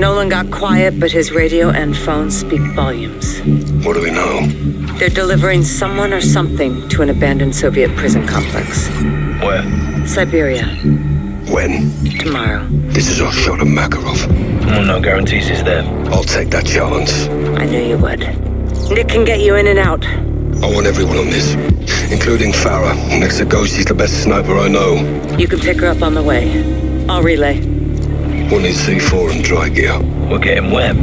[SPEAKER 1] Nolan got quiet, but his radio and phone speak volumes.
[SPEAKER 6] What do we know?
[SPEAKER 1] They're delivering someone or something to an abandoned Soviet prison complex.
[SPEAKER 13] Where?
[SPEAKER 1] Siberia.
[SPEAKER 6] When?
[SPEAKER 1] Tomorrow.
[SPEAKER 6] This is our shot at Makarov.
[SPEAKER 13] Oh, no guarantees he's there.
[SPEAKER 6] I'll take that chance.
[SPEAKER 1] I knew you would. Nick can get you in and out.
[SPEAKER 6] I want everyone on this, including Farah. Next to Ghost, she's the best sniper I know.
[SPEAKER 1] You can pick her up on the way. I'll relay.
[SPEAKER 5] Wanted C4 and dry gear.
[SPEAKER 13] We're getting wet.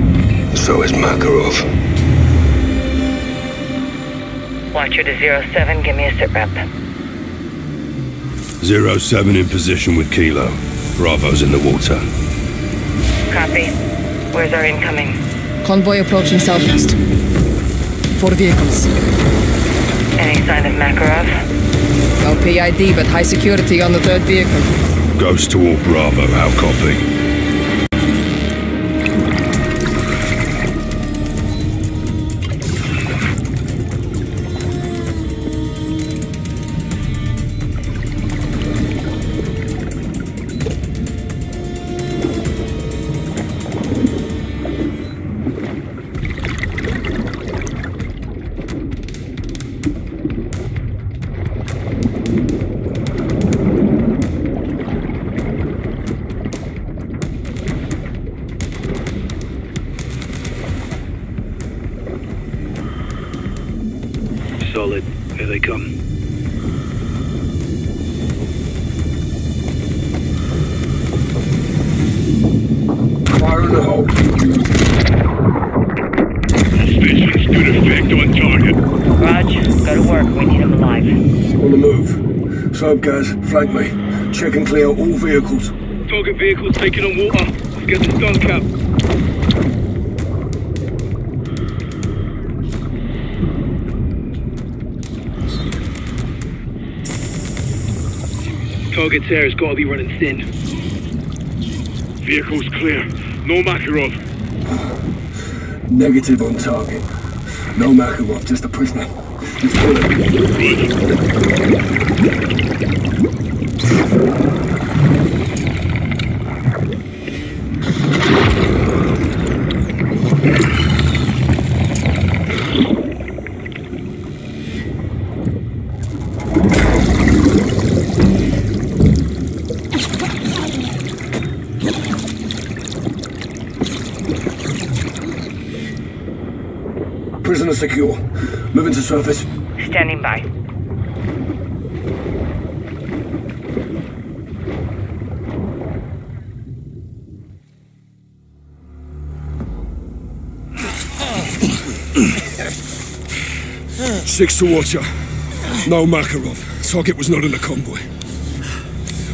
[SPEAKER 5] So is Makarov.
[SPEAKER 14] Watcher to zero 07, give me a sit rep.
[SPEAKER 5] Zero 07 in position with Kilo. Bravo's in the water.
[SPEAKER 14] Copy. Where's our incoming?
[SPEAKER 2] Convoy approaching southeast. Four vehicles.
[SPEAKER 14] Any sign of Makarov?
[SPEAKER 2] No PID, but high security on the third vehicle.
[SPEAKER 5] Ghost to all Bravo. How copy? Flank me. Check and clear all vehicles.
[SPEAKER 24] Target vehicles taking on water. Let's get this done, Cap. Target's air has got to be running thin.
[SPEAKER 15] Vehicle's clear. No Makarov.
[SPEAKER 5] Negative on target. No Makarov, just a prisoner. Let's pull it. Prisoner secure. Moving to surface.
[SPEAKER 14] Standing by.
[SPEAKER 5] Six to Watcher. No Makarov. Target was not in the convoy.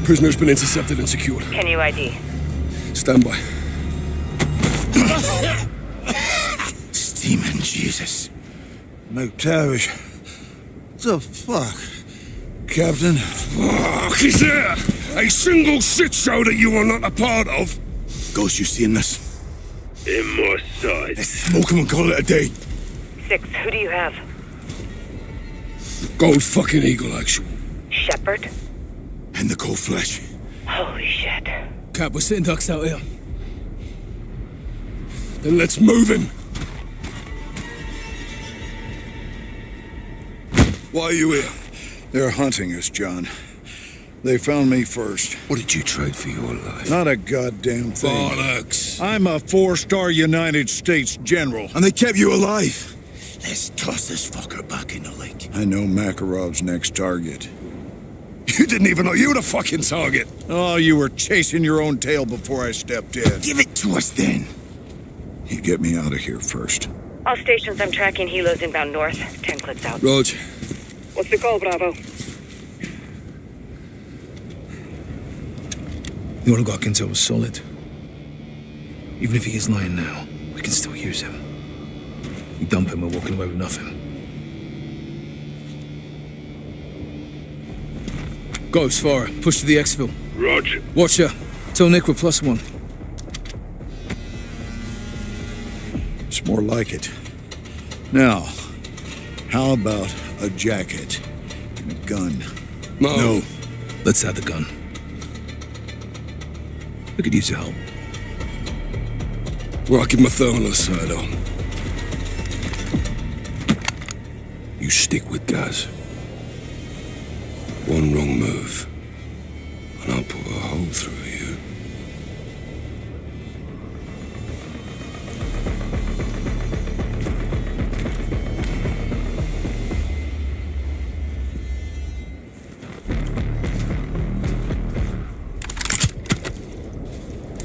[SPEAKER 5] Prisoner's been intercepted and secured.
[SPEAKER 14] Can you ID?
[SPEAKER 5] Stand by.
[SPEAKER 12] McTavish. The fuck? Captain?
[SPEAKER 5] Fuck is there? A single shit show that you are not a part of?
[SPEAKER 12] Ghost, you seeing this?
[SPEAKER 15] In my sight.
[SPEAKER 12] Let's smoke him and call it a day.
[SPEAKER 14] Six, who do you have?
[SPEAKER 5] Gold fucking eagle, actual.
[SPEAKER 14] Shepherd?
[SPEAKER 12] And the cold flesh.
[SPEAKER 14] Holy shit.
[SPEAKER 4] Cap, we're sitting ducks out here.
[SPEAKER 5] Then let's move him. Why are you here?
[SPEAKER 12] They're hunting us, John. They found me first.
[SPEAKER 5] What did you trade for your life?
[SPEAKER 12] Not a goddamn thing.
[SPEAKER 5] Bollocks.
[SPEAKER 12] I'm a four-star United States general.
[SPEAKER 5] And they kept you alive.
[SPEAKER 12] Let's toss this fucker back in the lake. I know Makarov's next target.
[SPEAKER 5] You didn't even know you were the fucking target.
[SPEAKER 12] Oh, you were chasing your own tail before I stepped in.
[SPEAKER 5] Give it to us then.
[SPEAKER 12] You get me out of here first.
[SPEAKER 14] All stations, I'm tracking helos inbound north. Ten clicks out.
[SPEAKER 5] Rog,
[SPEAKER 25] What's the call, Bravo?
[SPEAKER 4] The order got intel was solid. Even if he is lying now, we can still use him. We dump him, we're walking away with nothing. Ghost, far. Push to the exfil.
[SPEAKER 15] Roger.
[SPEAKER 4] Watcher. Tell Nick we're plus one.
[SPEAKER 12] It's more like it. Now, how about a jacket and a gun?
[SPEAKER 5] No.
[SPEAKER 4] Let's have the gun. We could use your help.
[SPEAKER 5] Rocket my thermal side on. You stick with Gaz. One wrong move, and I'll put a hole through you.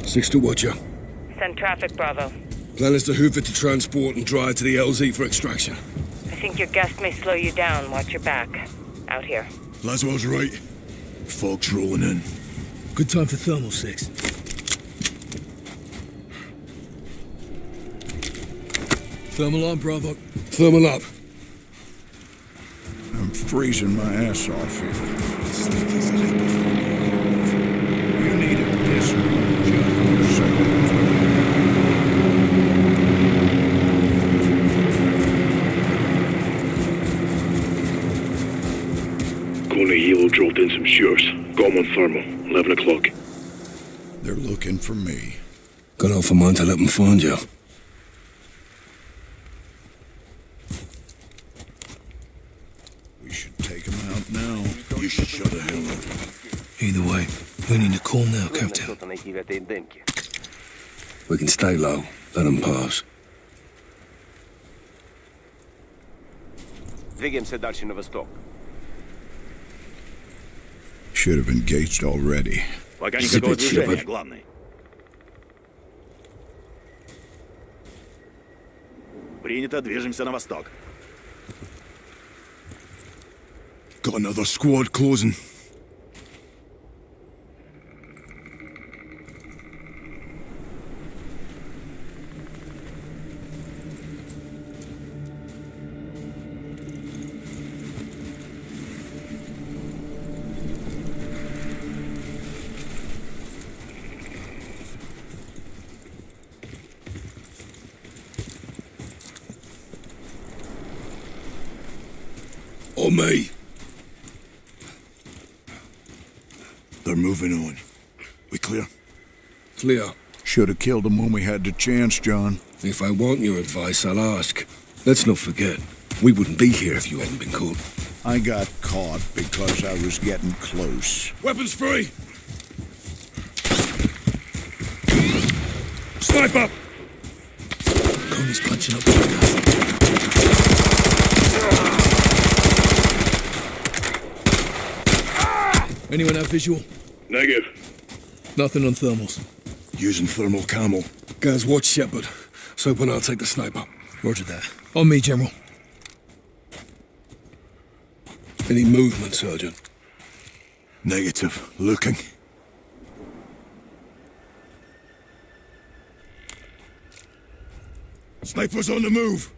[SPEAKER 5] Six to Watcher.
[SPEAKER 14] Send traffic, Bravo.
[SPEAKER 5] Plan is to hoof it to transport and drive to the LZ for extraction.
[SPEAKER 14] I think your guest may slow you down. Watch your back. Out here.
[SPEAKER 12] Laswell's right. Fog's rolling in.
[SPEAKER 4] Good time for thermal six. Thermal on, Bravo.
[SPEAKER 5] Thermal up.
[SPEAKER 12] I'm freezing my ass off here. You need a disc,
[SPEAKER 8] Kona Hilo dropped in some shirts. Got 'em on thermal. 11 o'clock.
[SPEAKER 12] They're looking for me.
[SPEAKER 5] Got off a mine to let them find you.
[SPEAKER 12] We should take them out now. You should shut the hell up.
[SPEAKER 4] Either way, we need to call now, Captain.
[SPEAKER 26] Что-то найти в этой дымке.
[SPEAKER 5] We can stay low. Let them pass.
[SPEAKER 26] Двигаемся дальше на восток.
[SPEAKER 12] Should have engaged already.
[SPEAKER 21] Пока
[SPEAKER 12] Zip
[SPEAKER 21] никакого
[SPEAKER 12] it,
[SPEAKER 21] движения,
[SPEAKER 12] Shepard.
[SPEAKER 21] главный. Принято, движемся на восток.
[SPEAKER 5] Got another squad closing. Me.
[SPEAKER 12] They're moving on. We clear?
[SPEAKER 5] Clear.
[SPEAKER 12] Should have killed them when we had the chance, John.
[SPEAKER 5] If I want your advice, I'll ask. Let's not forget, we wouldn't be here if you hadn't been caught.
[SPEAKER 12] I got caught because I was getting close.
[SPEAKER 5] Weapons free! Snipe up!
[SPEAKER 4] Konni's punching up. Anyone have visual?
[SPEAKER 8] Negative.
[SPEAKER 4] Nothing on thermals.
[SPEAKER 5] Using thermal camel. Guys, watch Shepherd. Soap and I'll take the sniper.
[SPEAKER 4] Roger that. On me, General.
[SPEAKER 5] Any movement, Sergeant?
[SPEAKER 12] Negative. Looking.
[SPEAKER 5] Sniper's on the move!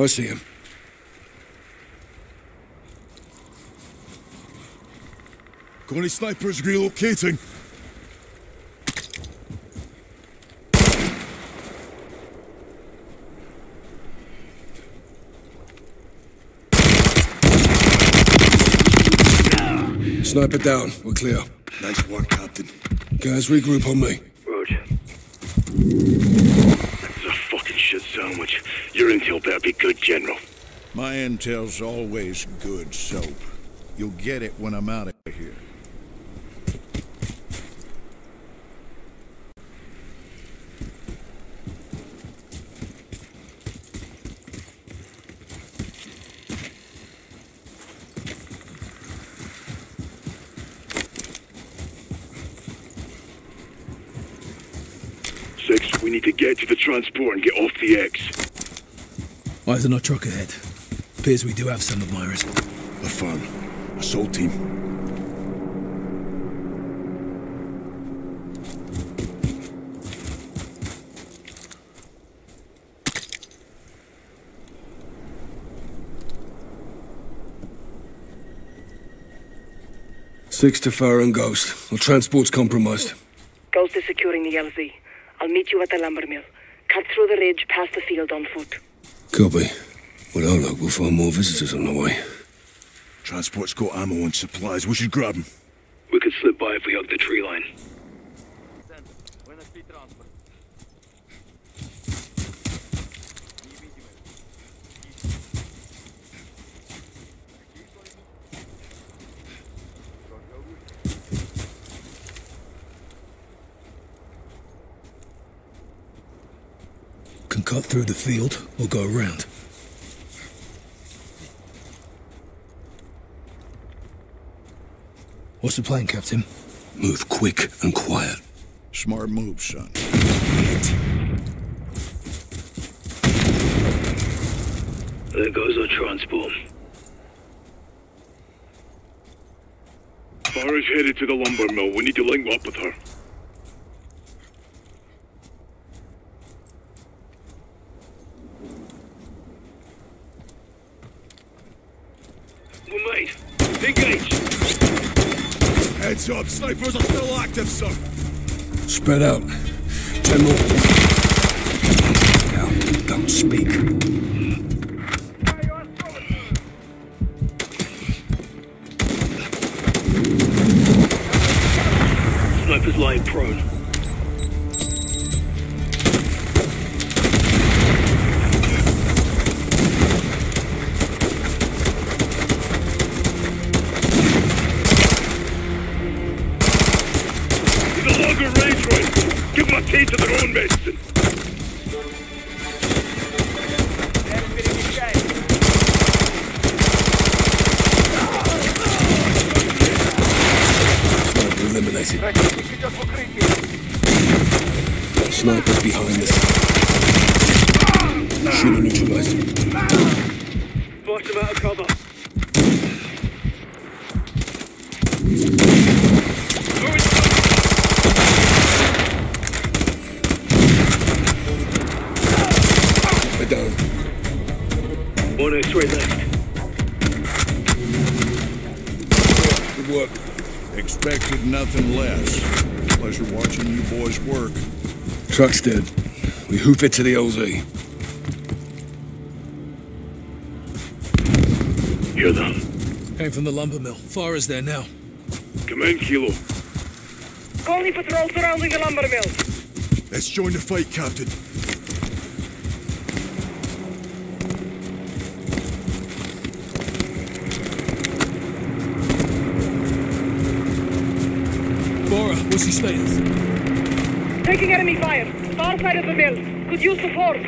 [SPEAKER 5] I see him. Konni snipers relocating. Sniper down. We're clear.
[SPEAKER 12] Nice work, Captain.
[SPEAKER 5] Guys, regroup on me.
[SPEAKER 8] Roger. That's a fucking shit sandwich. Your intel better be good, General.
[SPEAKER 12] My intel's always good, Soap. You'll get it when I'm out of here.
[SPEAKER 8] Six, we need to get to the transport and get off the X.
[SPEAKER 4] Why is there no truck ahead? Appears we do have some admirers.
[SPEAKER 5] A Affirm. Assault team. Six to Farah and Ghost. Our transport's compromised.
[SPEAKER 14] Ghost is securing the LZ. I'll meet you at the lumber mill. Cut through the ridge past the field on foot.
[SPEAKER 5] Copy. With our luck, we'll find more visitors on the way.
[SPEAKER 12] Transport's got ammo and supplies. We should grab them.
[SPEAKER 8] We could slip by if we hug the tree line.
[SPEAKER 3] can cut through the field or go around. What's the plan, Captain?
[SPEAKER 5] Move quick and quiet.
[SPEAKER 12] Smart move, son.
[SPEAKER 4] There goes our transport.
[SPEAKER 8] Farah's headed to the lumber mill. We need to link up with her.
[SPEAKER 3] Heads up, snipers are still active, sir.
[SPEAKER 5] Spread out. General. Now, don't speak.
[SPEAKER 4] Sniper's lying prone.
[SPEAKER 12] Nothing less. Pleasure watching you boys work.
[SPEAKER 5] Truck's dead. We hoof it to the LZ.
[SPEAKER 8] Hear them.
[SPEAKER 27] Came from the lumber mill. Far is there now.
[SPEAKER 8] Come in, Kilo.
[SPEAKER 15] Konni patrol surrounding the lumber mill.
[SPEAKER 3] Let's join the fight, Captain.
[SPEAKER 27] Bora, what's?
[SPEAKER 15] Taking enemy fire. Far side of the mill. Could use the force.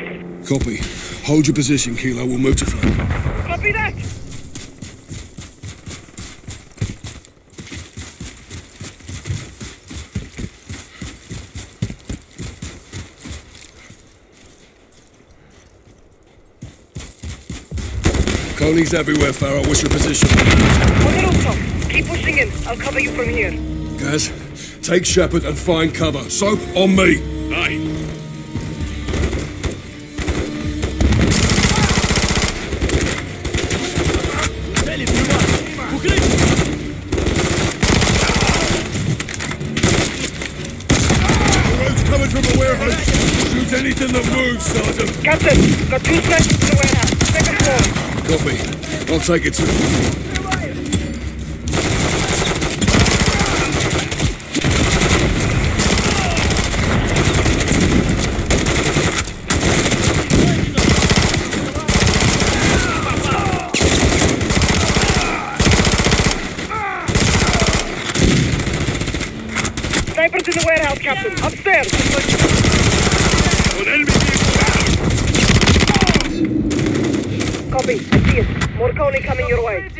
[SPEAKER 5] Copy. Hold your position, Kilo. We'll move to flank.
[SPEAKER 15] Copy that.
[SPEAKER 5] Konni's everywhere, Farrell. What's your position?
[SPEAKER 15] On the rooftop. Keep pushing in. I'll cover you from here.
[SPEAKER 5] Gaz, take Shepherd and find cover. Soap, on me.
[SPEAKER 8] Aye.
[SPEAKER 5] The road's coming from the warehouse. Shoot anything that moves, Sergeant.
[SPEAKER 15] Captain, got two snipers in the warehouse. Second floor.
[SPEAKER 5] Copy. I'll take it to
[SPEAKER 15] Snipers in the warehouse, Captain. Upstairs.
[SPEAKER 8] An enemy vehicle
[SPEAKER 15] Copy. I see Konni coming your way.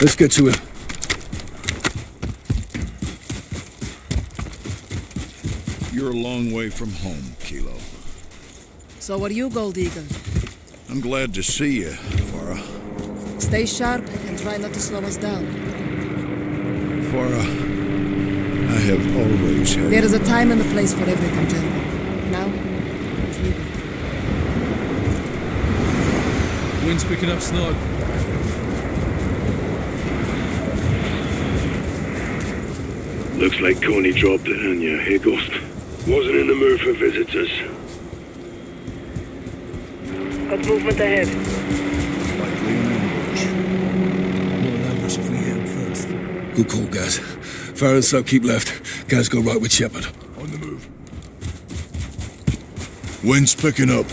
[SPEAKER 5] Let's get to him.
[SPEAKER 12] You're a long way from home, Kilo.
[SPEAKER 2] So are you, Gold Eagle.
[SPEAKER 12] I'm glad to see you, Farah.
[SPEAKER 2] Stay sharp and try not to slow us down.
[SPEAKER 12] Farah, I have always had...
[SPEAKER 2] There is a time and a place for everything, General. Now, it's legal.
[SPEAKER 4] Wind's picking up snug.
[SPEAKER 8] Looks like Konni dropped it on you, hey Ghost? Wasn't in the mood for visitors.
[SPEAKER 15] Got movement ahead.
[SPEAKER 4] We'll ambush if we hit him first.
[SPEAKER 5] Good call, Gaz. Farah and Sub keep left. Gaz go right with Shepherd.
[SPEAKER 8] On the move.
[SPEAKER 12] Wind's picking up.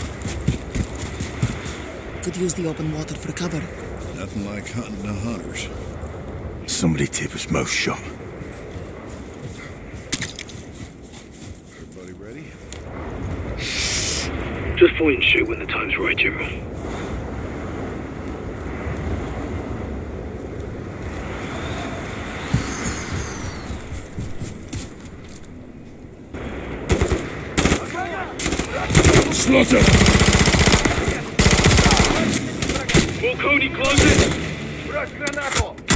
[SPEAKER 2] Could use the open water for cover.
[SPEAKER 12] Nothing like hunting the hunters.
[SPEAKER 5] Somebody tip his mouth shut.
[SPEAKER 8] Just point and shoot when the time's right, General.
[SPEAKER 5] Slaughter!
[SPEAKER 8] Will Coney close it?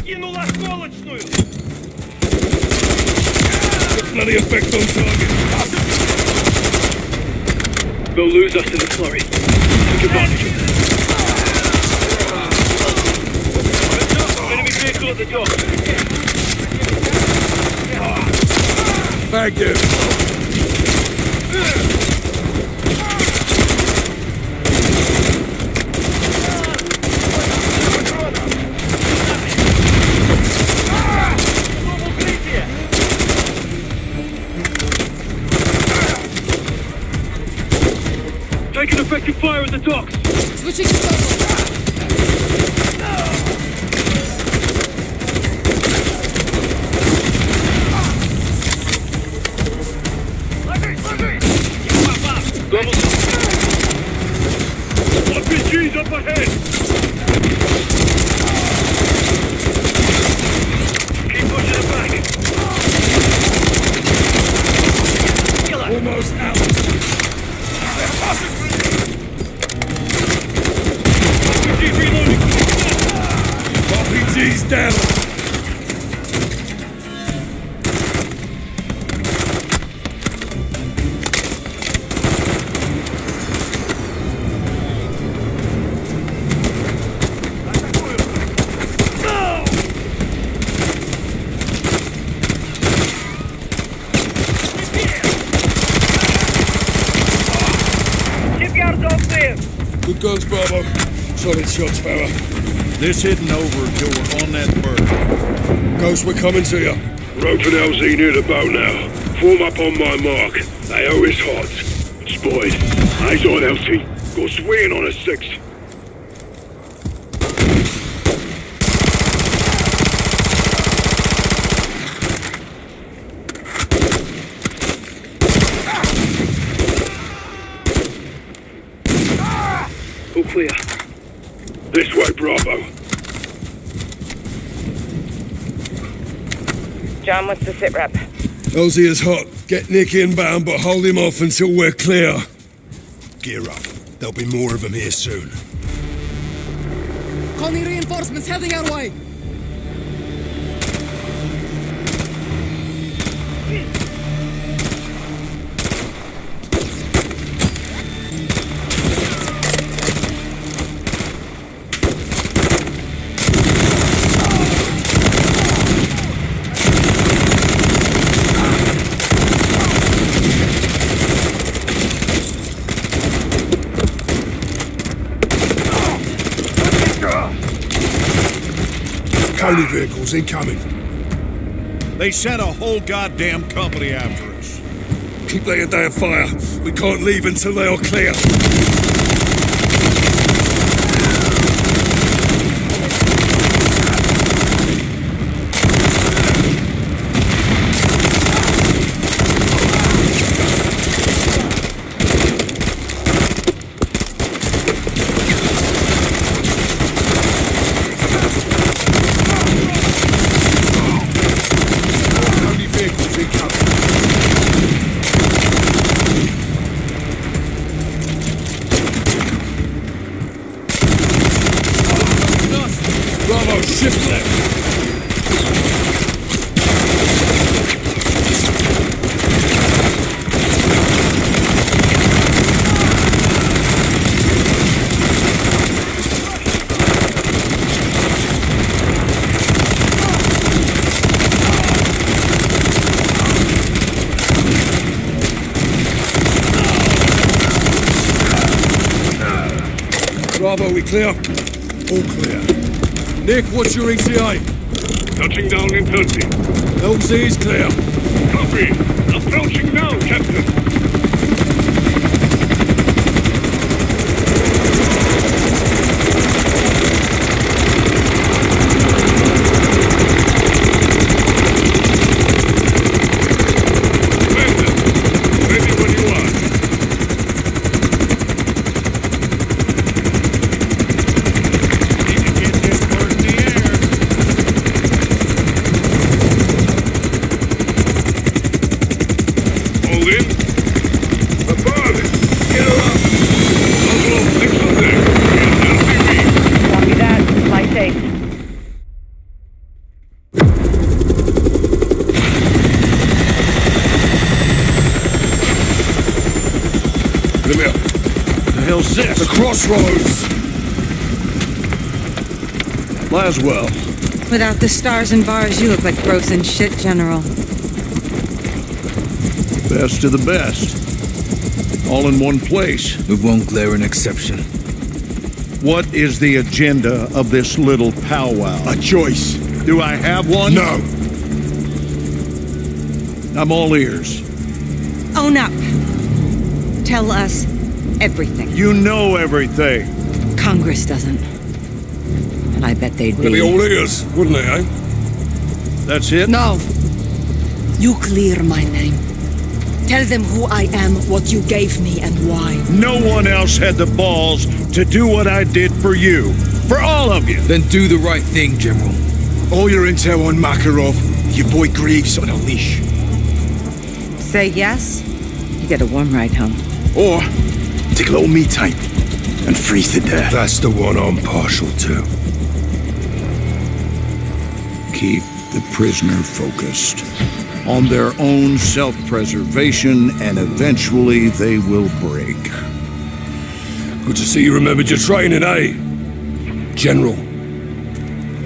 [SPEAKER 28] Кинула сколочную!
[SPEAKER 5] Bloody effect on target.
[SPEAKER 8] They'll lose us in the flurry. Take advantage of. Enemy vehicle at the dock.
[SPEAKER 5] Back there.
[SPEAKER 8] Taking effective fire at the docks.
[SPEAKER 2] Switching to
[SPEAKER 12] This isn't over till we're on that bird.
[SPEAKER 5] Ghost, we're coming to you.
[SPEAKER 8] Road for the LZ near the boat now. Form up on my mark. AO is hot. Spied. Eyes on LZ. Go swinging on a six. All clear. This way, Bravo.
[SPEAKER 14] John, what's the sit rep?
[SPEAKER 5] LZ is hot. Get Nick inbound, but hold him off until we're clear. Gear up. There'll be more of them here soon.
[SPEAKER 2] Calling reinforcements heading our way.
[SPEAKER 5] Konni vehicles incoming.
[SPEAKER 12] They sent a whole goddamn company after us.
[SPEAKER 5] Keep laying down fire. We can't leave until they are clear.
[SPEAKER 8] Shift left. Bravo, we clear? All clear. Nick, what's your ETA?
[SPEAKER 7] Touching down in 30.
[SPEAKER 8] LZ is clear.
[SPEAKER 7] Copy. Approaching now, Captain. Ready when you are. All in. Above. Get her up. Oslo, six on deck. LTV.
[SPEAKER 14] Copy that. Fly safe.
[SPEAKER 8] Come here. The hell's this? The crossroads. Laswell.
[SPEAKER 1] Without the stars and bars, you look like frozen shit, General.
[SPEAKER 12] Best of the best. All in one place.
[SPEAKER 4] We won't glare an exception.
[SPEAKER 12] What is the agenda of this little powwow?
[SPEAKER 8] A choice.
[SPEAKER 12] Do I have one?
[SPEAKER 8] No.
[SPEAKER 12] I'm all ears.
[SPEAKER 1] Own up. Tell us everything.
[SPEAKER 12] You know everything.
[SPEAKER 1] Congress doesn't. And I bet they'd
[SPEAKER 8] They'd be all ears, wouldn't they, eh?
[SPEAKER 12] That's it?
[SPEAKER 2] No. You clear my name. Tell them who I am, what you gave me, and why.
[SPEAKER 12] No one else had the balls to do what I did for you. For all of you.
[SPEAKER 4] Then do the right thing, General.
[SPEAKER 8] All your intel on Makarov, your boy Graves on a leash.
[SPEAKER 1] Say yes, you get a warm ride home.
[SPEAKER 8] Or take a little me time and freeze to death.
[SPEAKER 5] That's the one I'm partial to.
[SPEAKER 12] Keep the prisoner focused on their own self preservation, and eventually they will break.
[SPEAKER 5] Good to see you remembered your training, eh? General.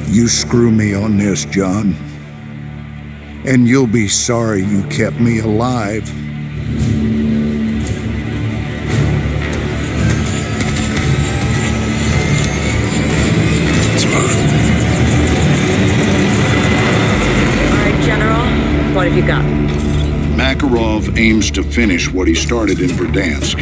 [SPEAKER 12] You screw me on this, John. And you'll be sorry you kept me alive. Aims to finish what he started in Verdansk.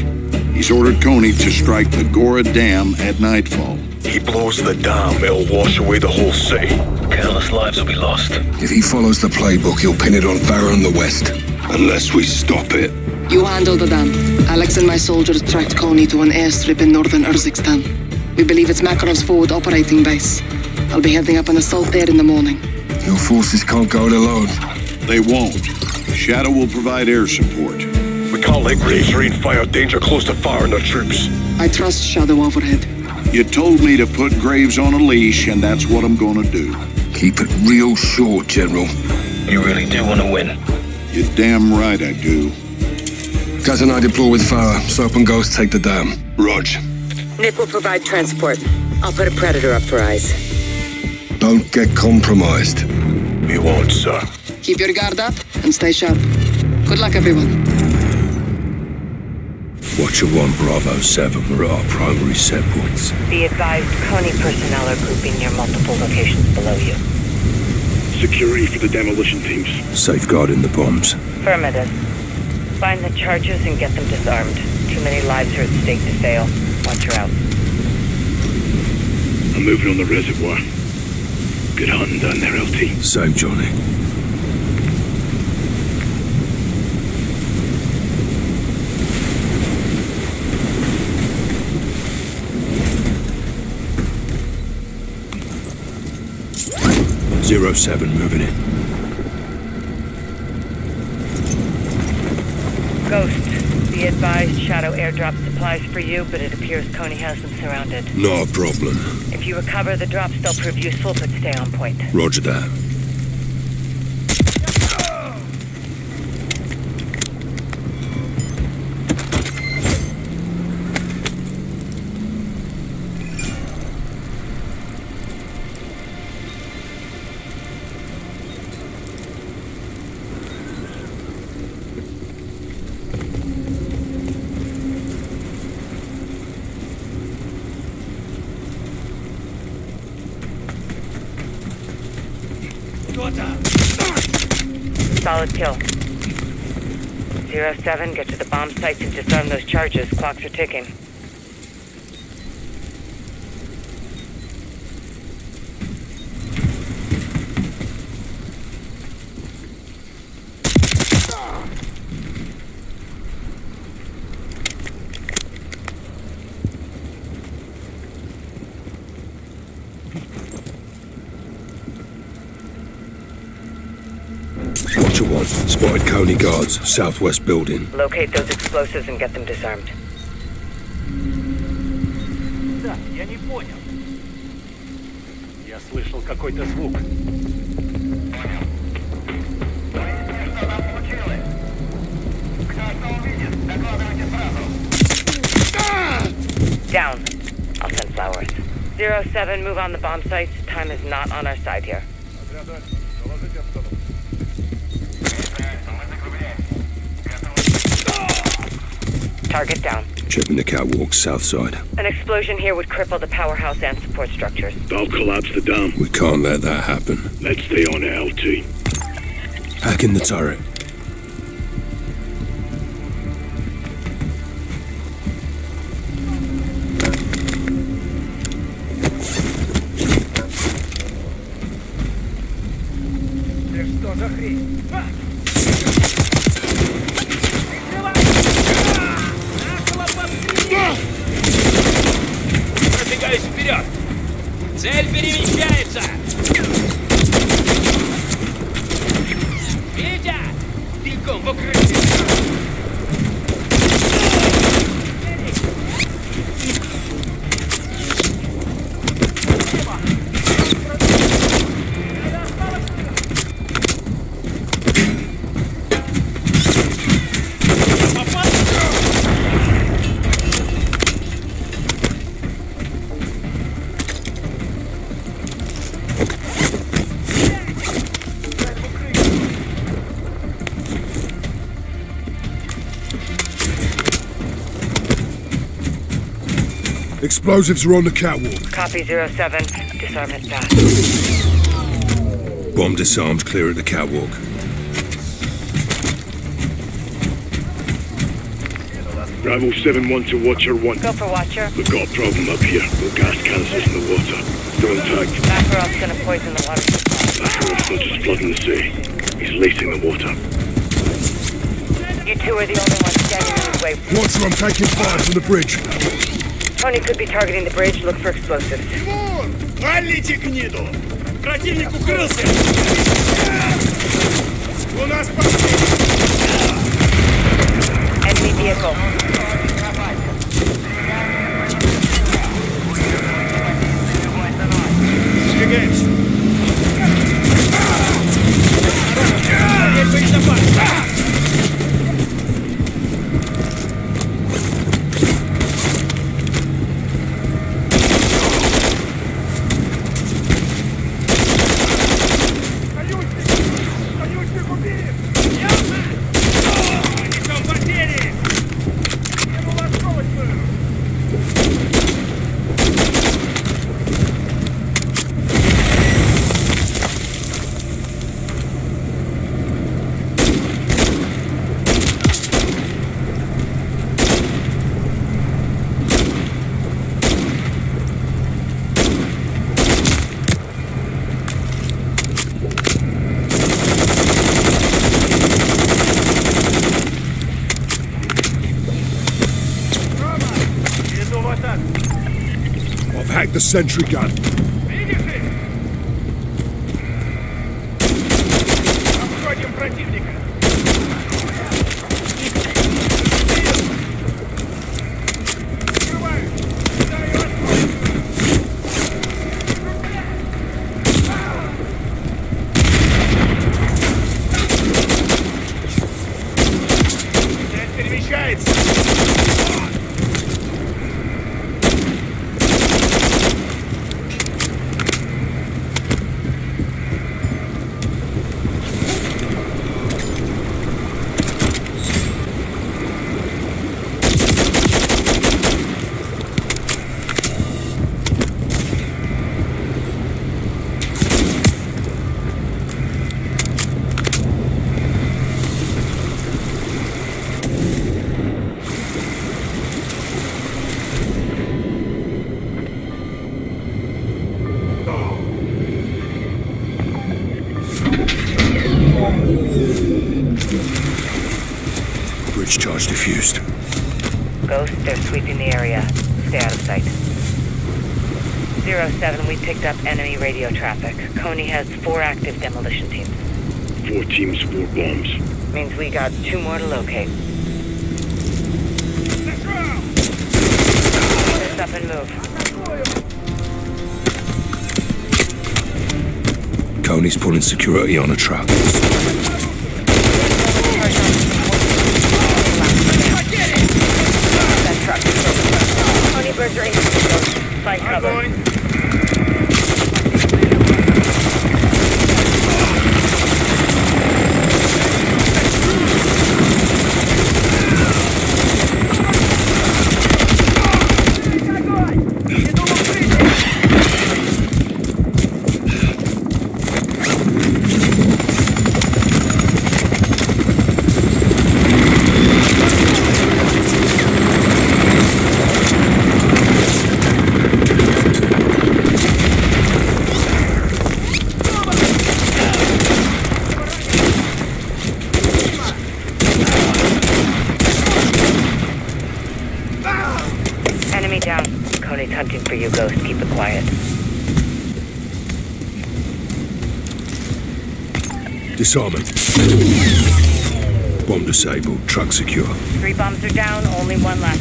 [SPEAKER 12] He's ordered Konni to strike the Gora Dam at nightfall.
[SPEAKER 3] He blows the dam, it'll wash away the whole city. Countless lives will be lost.
[SPEAKER 5] If he follows the playbook, he'll pin it on Farah in the west. Unless we stop it.
[SPEAKER 2] You handle the dam. Alex and my soldiers tracked Konni to an airstrip in northern Urzikstan. We believe it's Makarov's forward operating base. I'll be heading up an assault there in the morning.
[SPEAKER 5] Your forces can't go it alone.
[SPEAKER 12] They won't. Shadow will provide air support.
[SPEAKER 3] We can't let Graves rain fire danger close to Farah and their troops.
[SPEAKER 2] I trust Shadow overhead.
[SPEAKER 12] You told me to put Graves on a leash, and that's what I'm gonna do.
[SPEAKER 5] Keep it real short, General.
[SPEAKER 13] You really do want to win.
[SPEAKER 12] You're damn right I do.
[SPEAKER 5] Gaz and I deploy with fire. Soap and Ghost take the dam. Rog.
[SPEAKER 1] Nick will provide transport. I'll put a predator up for eyes.
[SPEAKER 5] Don't get compromised.
[SPEAKER 3] We won't, sir.
[SPEAKER 2] Keep your guard up and stay sharp. Good luck, everyone.
[SPEAKER 5] Watcher 1 Bravo 7 are our primary set points.
[SPEAKER 14] Be advised, Konni personnel are grouping near multiple locations below you.
[SPEAKER 8] Security for the demolition teams.
[SPEAKER 5] Safeguarding the bombs.
[SPEAKER 14] Affirmative. Find the charges and get them disarmed. Too many lives are at stake to fail. Watch her out.
[SPEAKER 8] I'm moving on the reservoir. Good hunting down there, LT.
[SPEAKER 5] Same, Johnny. Zero seven moving in.
[SPEAKER 14] Ghost, Be advised, Shadow airdrop supplies for you, but it appears Konni has them surrounded.
[SPEAKER 5] No problem.
[SPEAKER 14] If you recover the drops, they'll prove useful, but stay on point.
[SPEAKER 5] Roger that.
[SPEAKER 14] Solid kill. Zero seven, get to the bomb sites and disarm those charges. Clocks are ticking.
[SPEAKER 5] Watcher one Spotted Coney guards, southwest building.
[SPEAKER 14] Locate those explosives and get them disarmed.
[SPEAKER 28] Да, я не понял. Я слышал какой-то звук.
[SPEAKER 14] Down. I'll send flowers. Zero seven, move on the bomb sites. Time is not on our side here. Target down.
[SPEAKER 5] Checking the catwalk, south side.
[SPEAKER 14] An explosion here would cripple the powerhouse and support structures.
[SPEAKER 8] I'll collapse the dam.
[SPEAKER 5] We can't let that happen.
[SPEAKER 8] Let's stay on LT.
[SPEAKER 5] Hack in the turret. Explosives are on the catwalk.
[SPEAKER 14] Copy zero seven. Disarm it fast.
[SPEAKER 5] Bomb disarmed, clear at the catwalk.
[SPEAKER 8] Bravo 7-1 to Watcher 1.
[SPEAKER 14] Go for Watcher.
[SPEAKER 8] We've got a problem up here. No gas canisters in the water. Still intact.
[SPEAKER 14] Makarov's gonna poison the water supply.
[SPEAKER 8] Makarov's not just flooding the sea. He's lacing the water.
[SPEAKER 14] You two are the only ones standing in his way.
[SPEAKER 5] Watcher, I'm taking fire from the bridge.
[SPEAKER 14] Tony could be targeting the bridge. Look for explosives.
[SPEAKER 28] Валите гниду! Противник укрылся! У нас
[SPEAKER 14] Enemy vehicle.
[SPEAKER 5] Sentry gun.
[SPEAKER 14] Konni has four active demolition teams.
[SPEAKER 8] Four teams, four bombs.
[SPEAKER 14] Means we got two more to locate. Let's up and move.
[SPEAKER 5] Konni's pulling security on a truck.
[SPEAKER 14] That truck. Konni birds are in. Find cover. Enemy down. Konni's hunting for you, Ghost. Keep it quiet.
[SPEAKER 5] Disarming. Bomb disabled, truck secure.
[SPEAKER 14] Three bombs are down, only one left.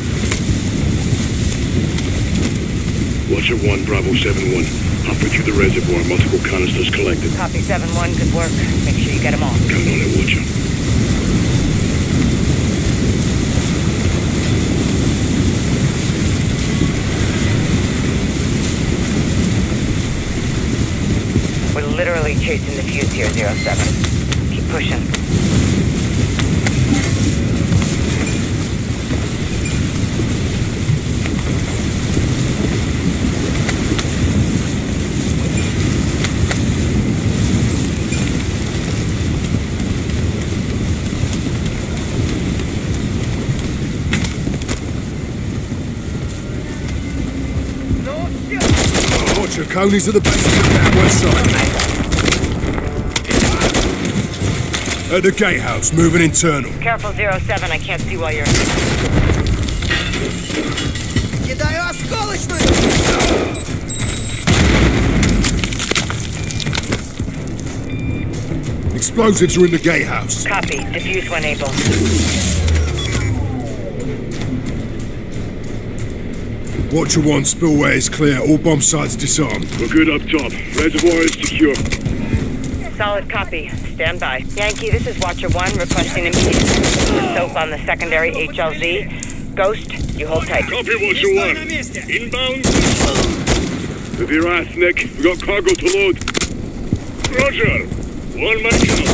[SPEAKER 8] Watcher 1, Bravo 7-1. Halfway through the reservoir, multiple canisters collected.
[SPEAKER 14] Copy 7-1, good work. Make sure you get them all.
[SPEAKER 8] Count on it, Watcher.
[SPEAKER 14] We're literally chasing the fuse here, Zero 07. Pushing.
[SPEAKER 5] Watcher, Konni's at the base of the west side. At the gatehouse, moving internal.
[SPEAKER 14] Careful, Zero 07. I can't see while you're...
[SPEAKER 29] Кидаю осколочную!
[SPEAKER 5] Explosives are in the gatehouse.
[SPEAKER 14] Copy. Diffuse when able.
[SPEAKER 5] Watcher 1, spillway is clear. All bomb sites disarmed.
[SPEAKER 8] We're good up top. Reservoir is secure.
[SPEAKER 14] Solid copy. Stand by. Yankee, this is Watcher 1 requesting immediate soap on the secondary HLZ. Ghost, you hold tight.
[SPEAKER 8] Copy, Watcher 1. Inbound. With your ass, Nick. We got cargo to load. Roger. One man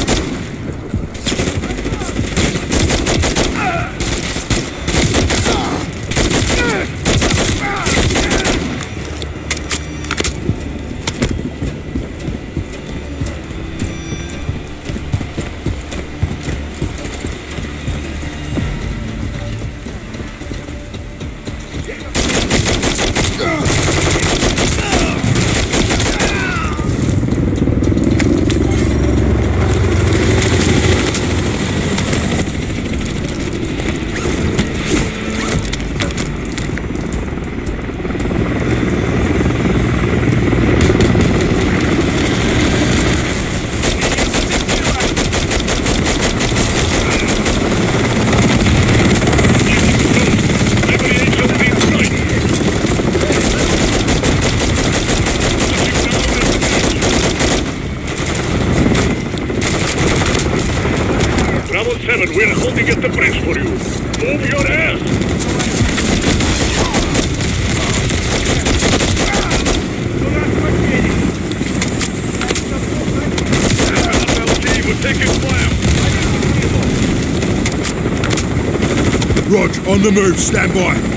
[SPEAKER 8] move.
[SPEAKER 5] Stand by.